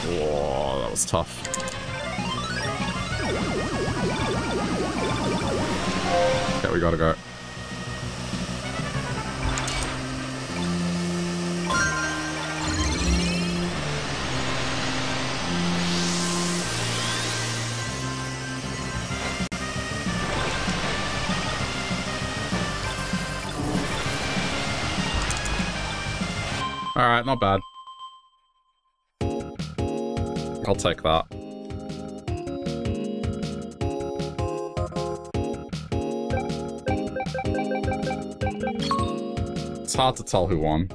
Whoa, that was tough. Okay, we gotta go. Not bad. I'll take that. It's hard to tell who won.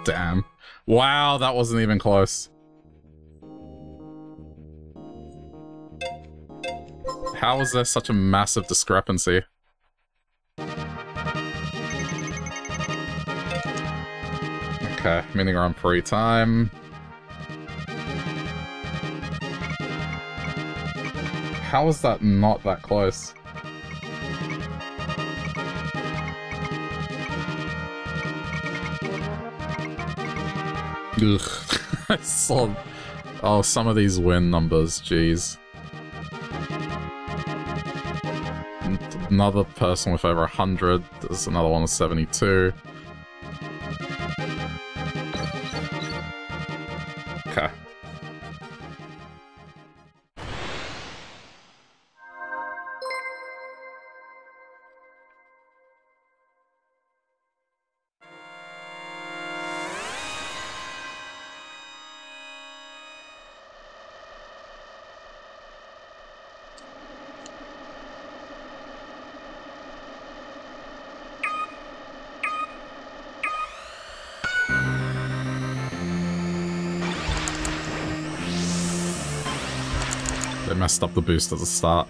Damn. Wow, that wasn't even close. How is there such a massive discrepancy? Okay, meaning Grand Prix time. how is that not that close? Ugh. I saw... Oh, some of these win numbers, jeez. Another person with over 100. There's another one with 72. Messed up the boost at the start.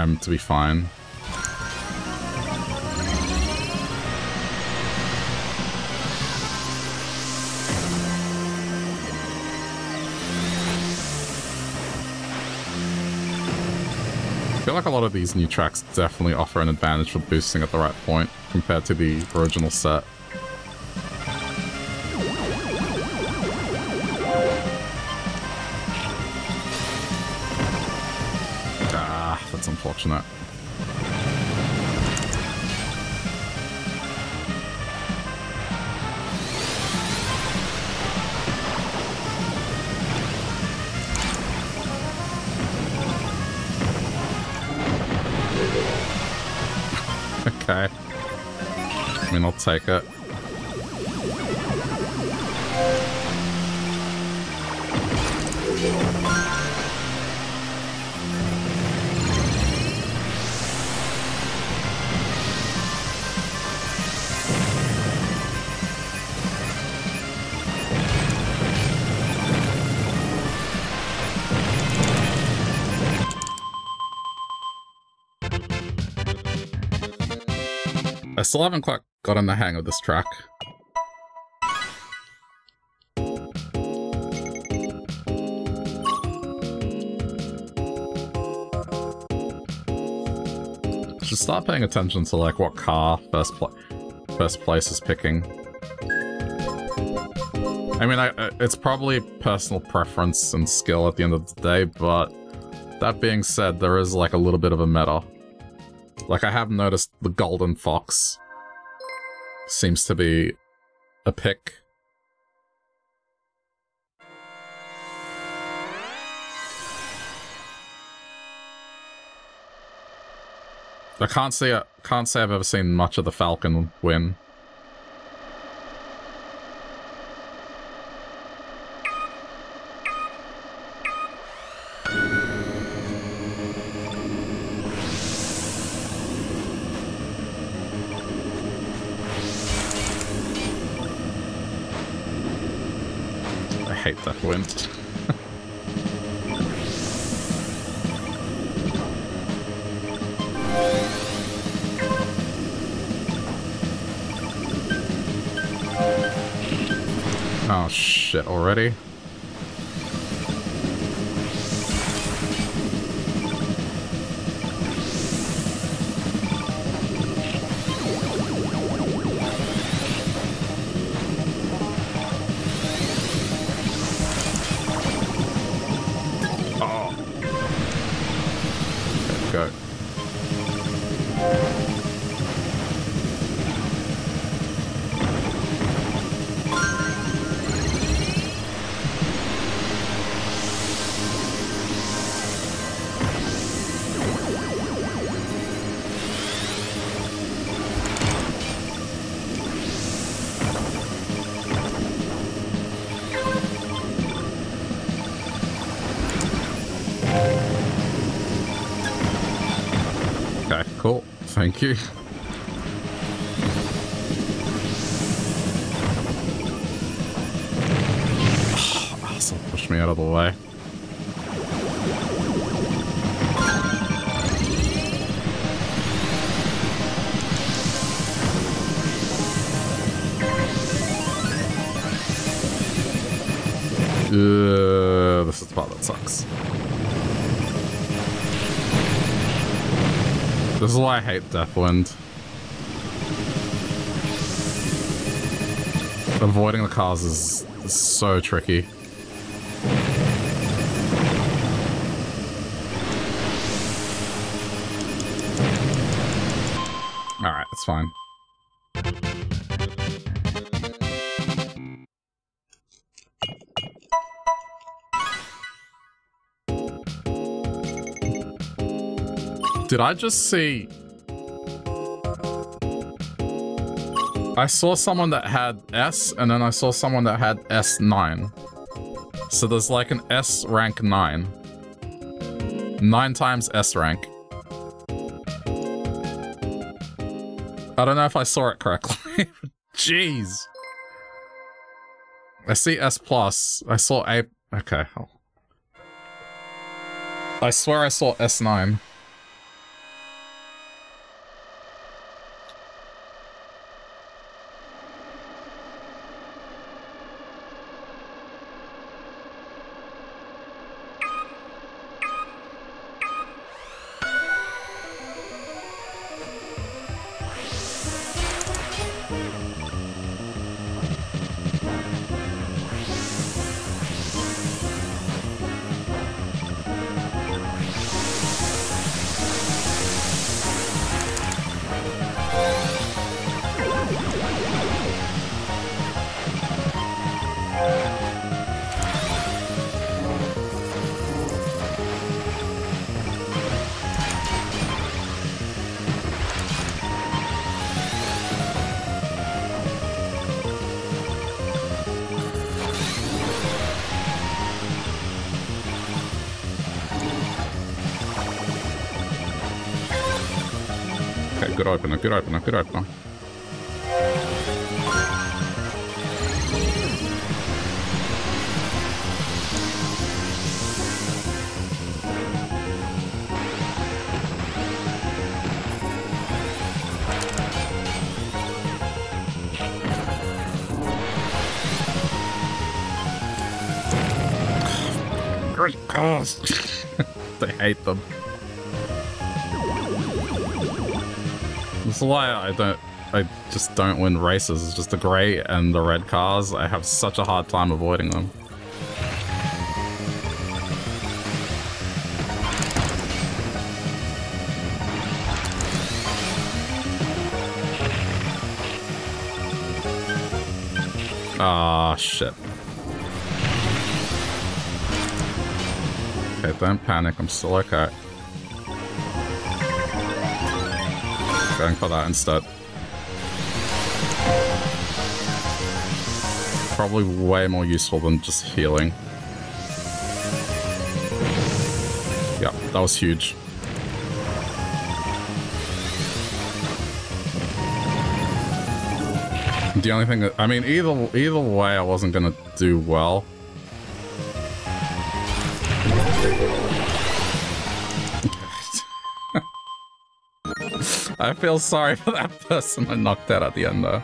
Time to be fine. I feel like a lot of these new tracks definitely offer an advantage for boosting at the right point compared to the original set. Still haven't quite gotten the hang of this track. Should start paying attention to like what car first, pl first place is picking. I mean, I, it's probably personal preference and skill at the end of the day, but that being said, there is like a little bit of a meta. Like, I have noticed the Golden Fox seems to be a pick. I can't say I can't say I've ever seen much of the Falcon win. Already? Thank you. Asshole push me out of the way. This is why I hate Death Wind. Avoiding the cars is, is so tricky. Alright, that's fine. Did I just see... I saw someone that had S, and then I saw someone that had S9. So there's like an S rank 9. 9 times S rank. I don't know if I saw it correctly. Jeez. I see S plus. I saw A. Okay. I swear I saw S9. Opener, good opener, good. Great cars. they hate them. That's why I don't... I just don't win races. It's just the grey and the red cars. I have such a hard time avoiding them. Ah, oh, shit. Okay, don't panic. I'm still okay. Going for that instead. Probably way more useful than just healing. Yeah, that was huge. The only thing that, I mean, either either way, I wasn't gonna do well. Feel sorry for that person I knocked out at the end though.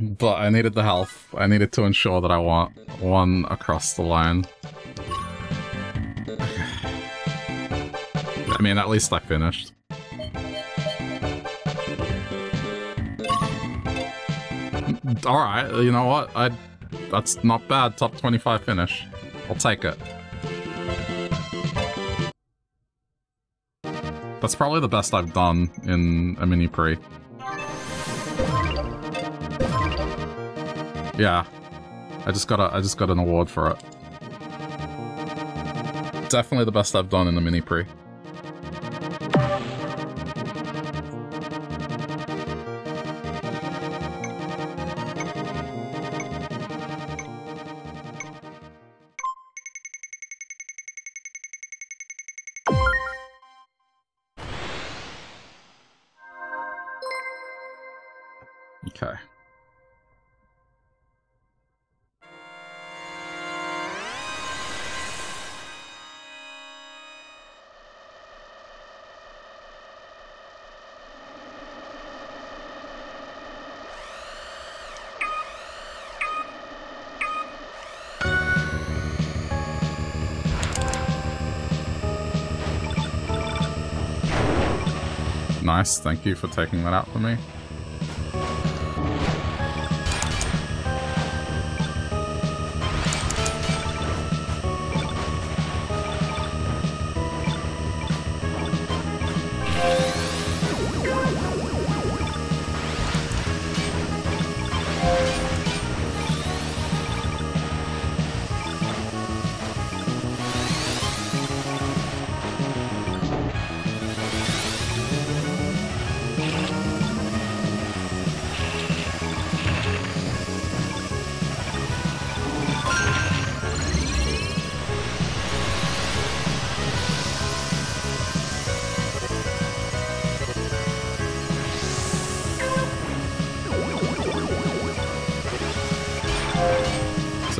But I needed the health. I needed to ensure that I want one across the line. I mean, at least I finished. Alright, you know what? I That's not bad. Top 25 finish. I'll take it. That's probably the best I've done in a Mini Prix. Yeah. I just got a I just got an award for it. Definitely the best I've done in the Mini Prix. Nice, thank you for taking that out for me.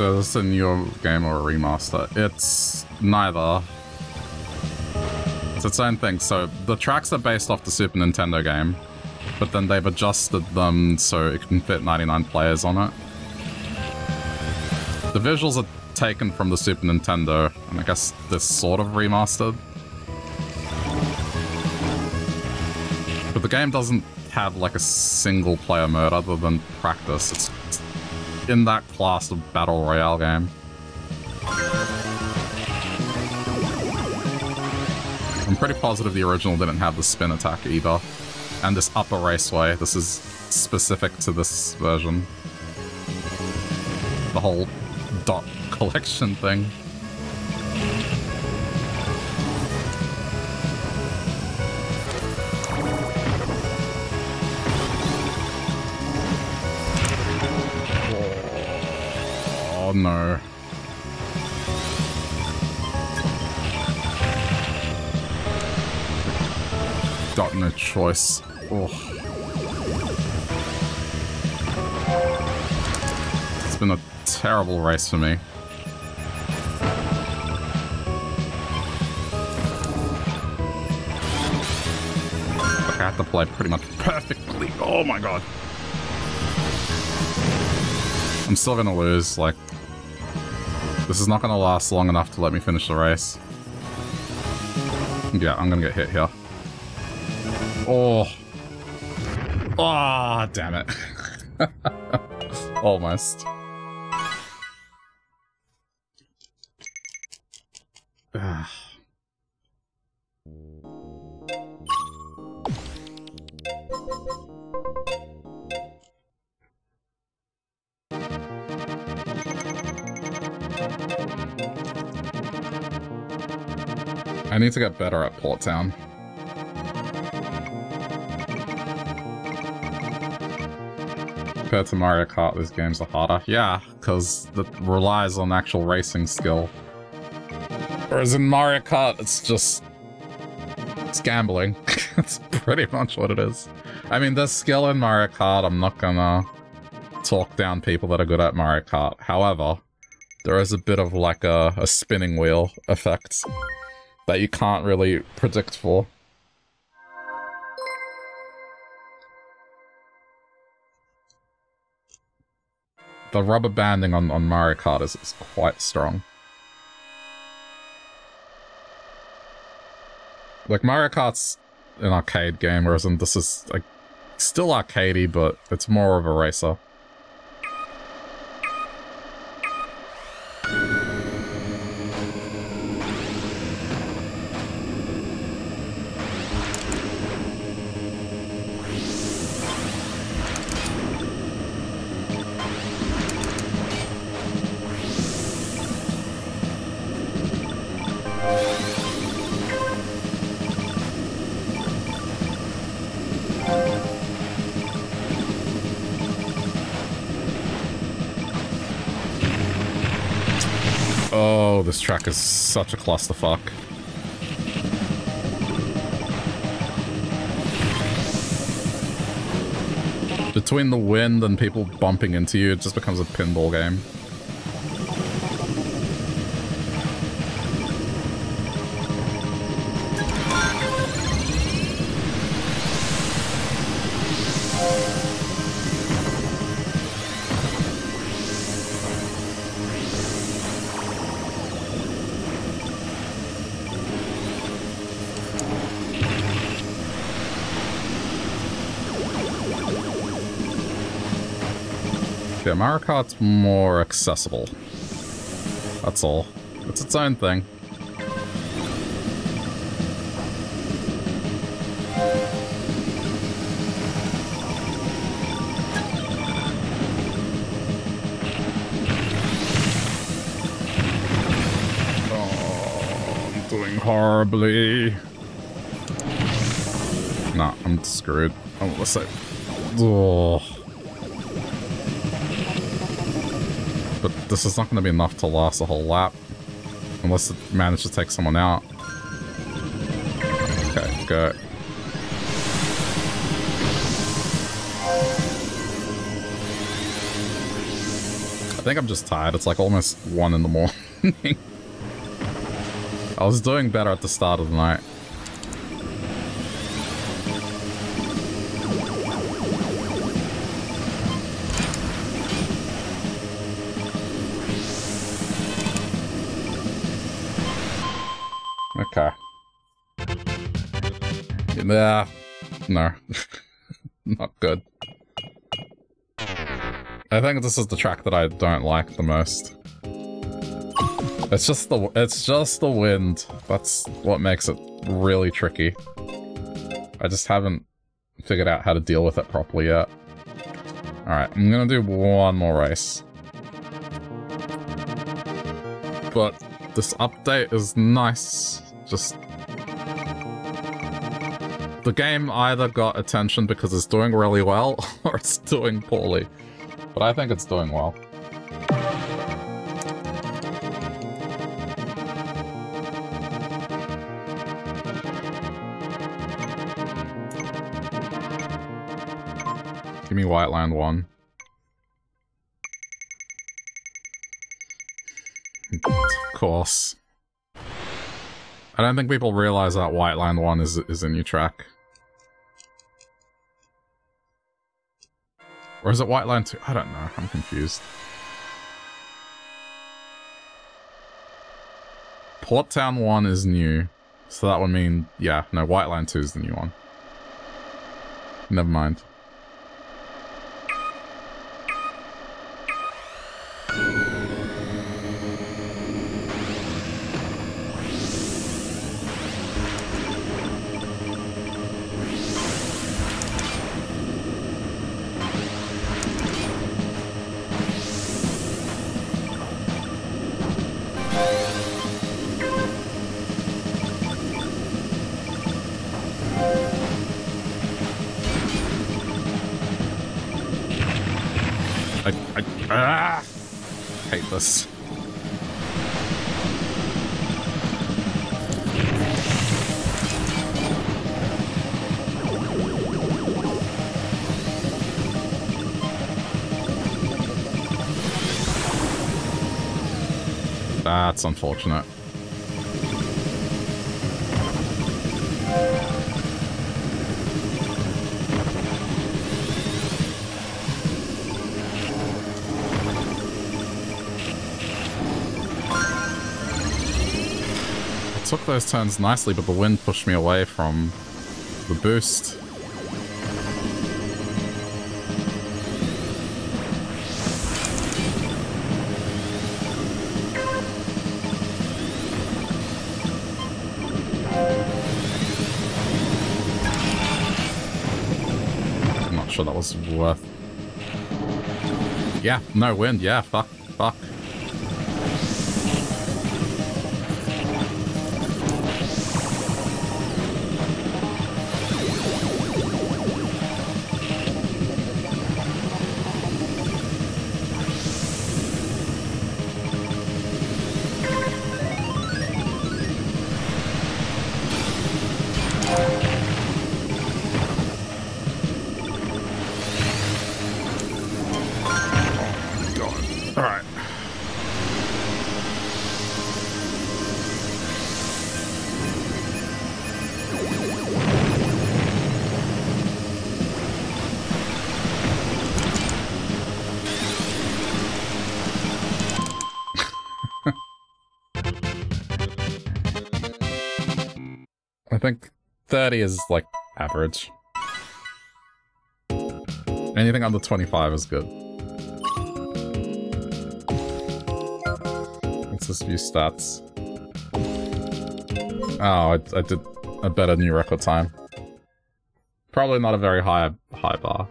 So this is a new game or a remaster? It's neither. It's its own thing. So the tracks are based off the Super Nintendo game, but then they've adjusted them so it can fit 99 players on it. The visuals are taken from the Super Nintendo, and I guess this sort of remastered. But the game doesn't have like a single player mode other than practice. It's in that class of battle royale game. I'm pretty positive the original didn't have the spin attack either. And this upper raceway, this is specific to this version. The whole dot collection thing. Got no choice. Oh. It's been a terrible race for me. I have to play pretty much perfectly. Oh my god. I'm still gonna lose, like, this is not going to last long enough to let me finish the race. Yeah, I'm going to get hit here. Oh. Oh, damn it. Almost. Need to get better at Port Town. Compared to Mario Kart, these games are harder. Yeah, because it relies on actual racing skill. Whereas in Mario Kart, it's just... It's gambling. That's pretty much what it is. I mean, there's skill in Mario Kart. I'm not gonna talk down people that are good at Mario Kart. However, there is a bit of like a, a spinning wheel effect that you can't really predict for. The rubber banding on, on Mario Kart is, is quite strong. Like, Mario Kart's an arcade game, whereas this is, like, still arcadey, but it's more of a racer. Track is such a clusterfuck. between the wind and people bumping into you, it just becomes a pinball game. Mario Kart's more accessible. That's all. It's its own thing. Oh, I'm horribly. Nah, I'm screwed. I want to say... Oh. This is not going to be enough to last a whole lap. Unless it manages to take someone out. Okay, go. I think I'm just tired. It's like almost 1 in the morning. I was doing better at the start of the night. This is the track that I don't like the most. It's just the it's just the wind. That's what makes it really tricky. I just haven't figured out how to deal with it properly yet. Alright, I'm gonna do one more race. But this update is nice. Just the game either got attention because it's doing really well, or it's doing poorly. But I think it's doing well. Give me White Land 1. Of course. I don't think people realize that White Land 1 is, is a new track. Or is it White Land 2? I don't know. I'm confused. Port Town 1 is new. So that would mean, yeah, no, White Land 2 is the new one. Never mind. That's unfortunate. Took those turns nicely, but the wind pushed me away from the boost. I'm not sure that was worth... Yeah, no wind, yeah, fuck, fuck. 30 is, like, average. Anything under 25 is good. Let's just view stats. Oh, I, I did a better new record time. Probably not a very high high bar.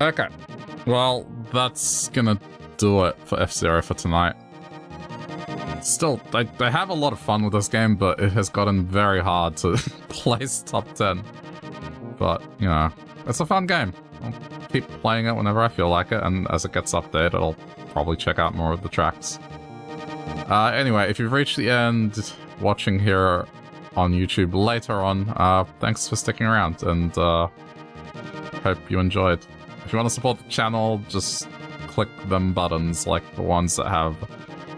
Okay. Well, that's gonna do it for F-Zero for tonight. Still, I, I have a lot of fun with this game, but it has gotten very hard to place top 10. But, you know, it's a fun game. I'll keep playing it whenever I feel like it, and as it gets updated, I'll probably check out more of the tracks. Uh, anyway, if you've reached the end watching here on YouTube later on, uh, thanks for sticking around, and uh, hope you enjoyed. If you want to support the channel, just click them buttons, like the ones that have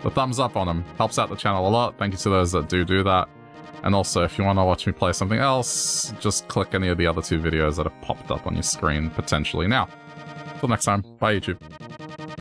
the thumbs up on them. Helps out the channel a lot. Thank you to those that do do that. And also, if you want to watch me play something else, just click any of the other two videos that have popped up on your screen, potentially now. Till next time, bye YouTube.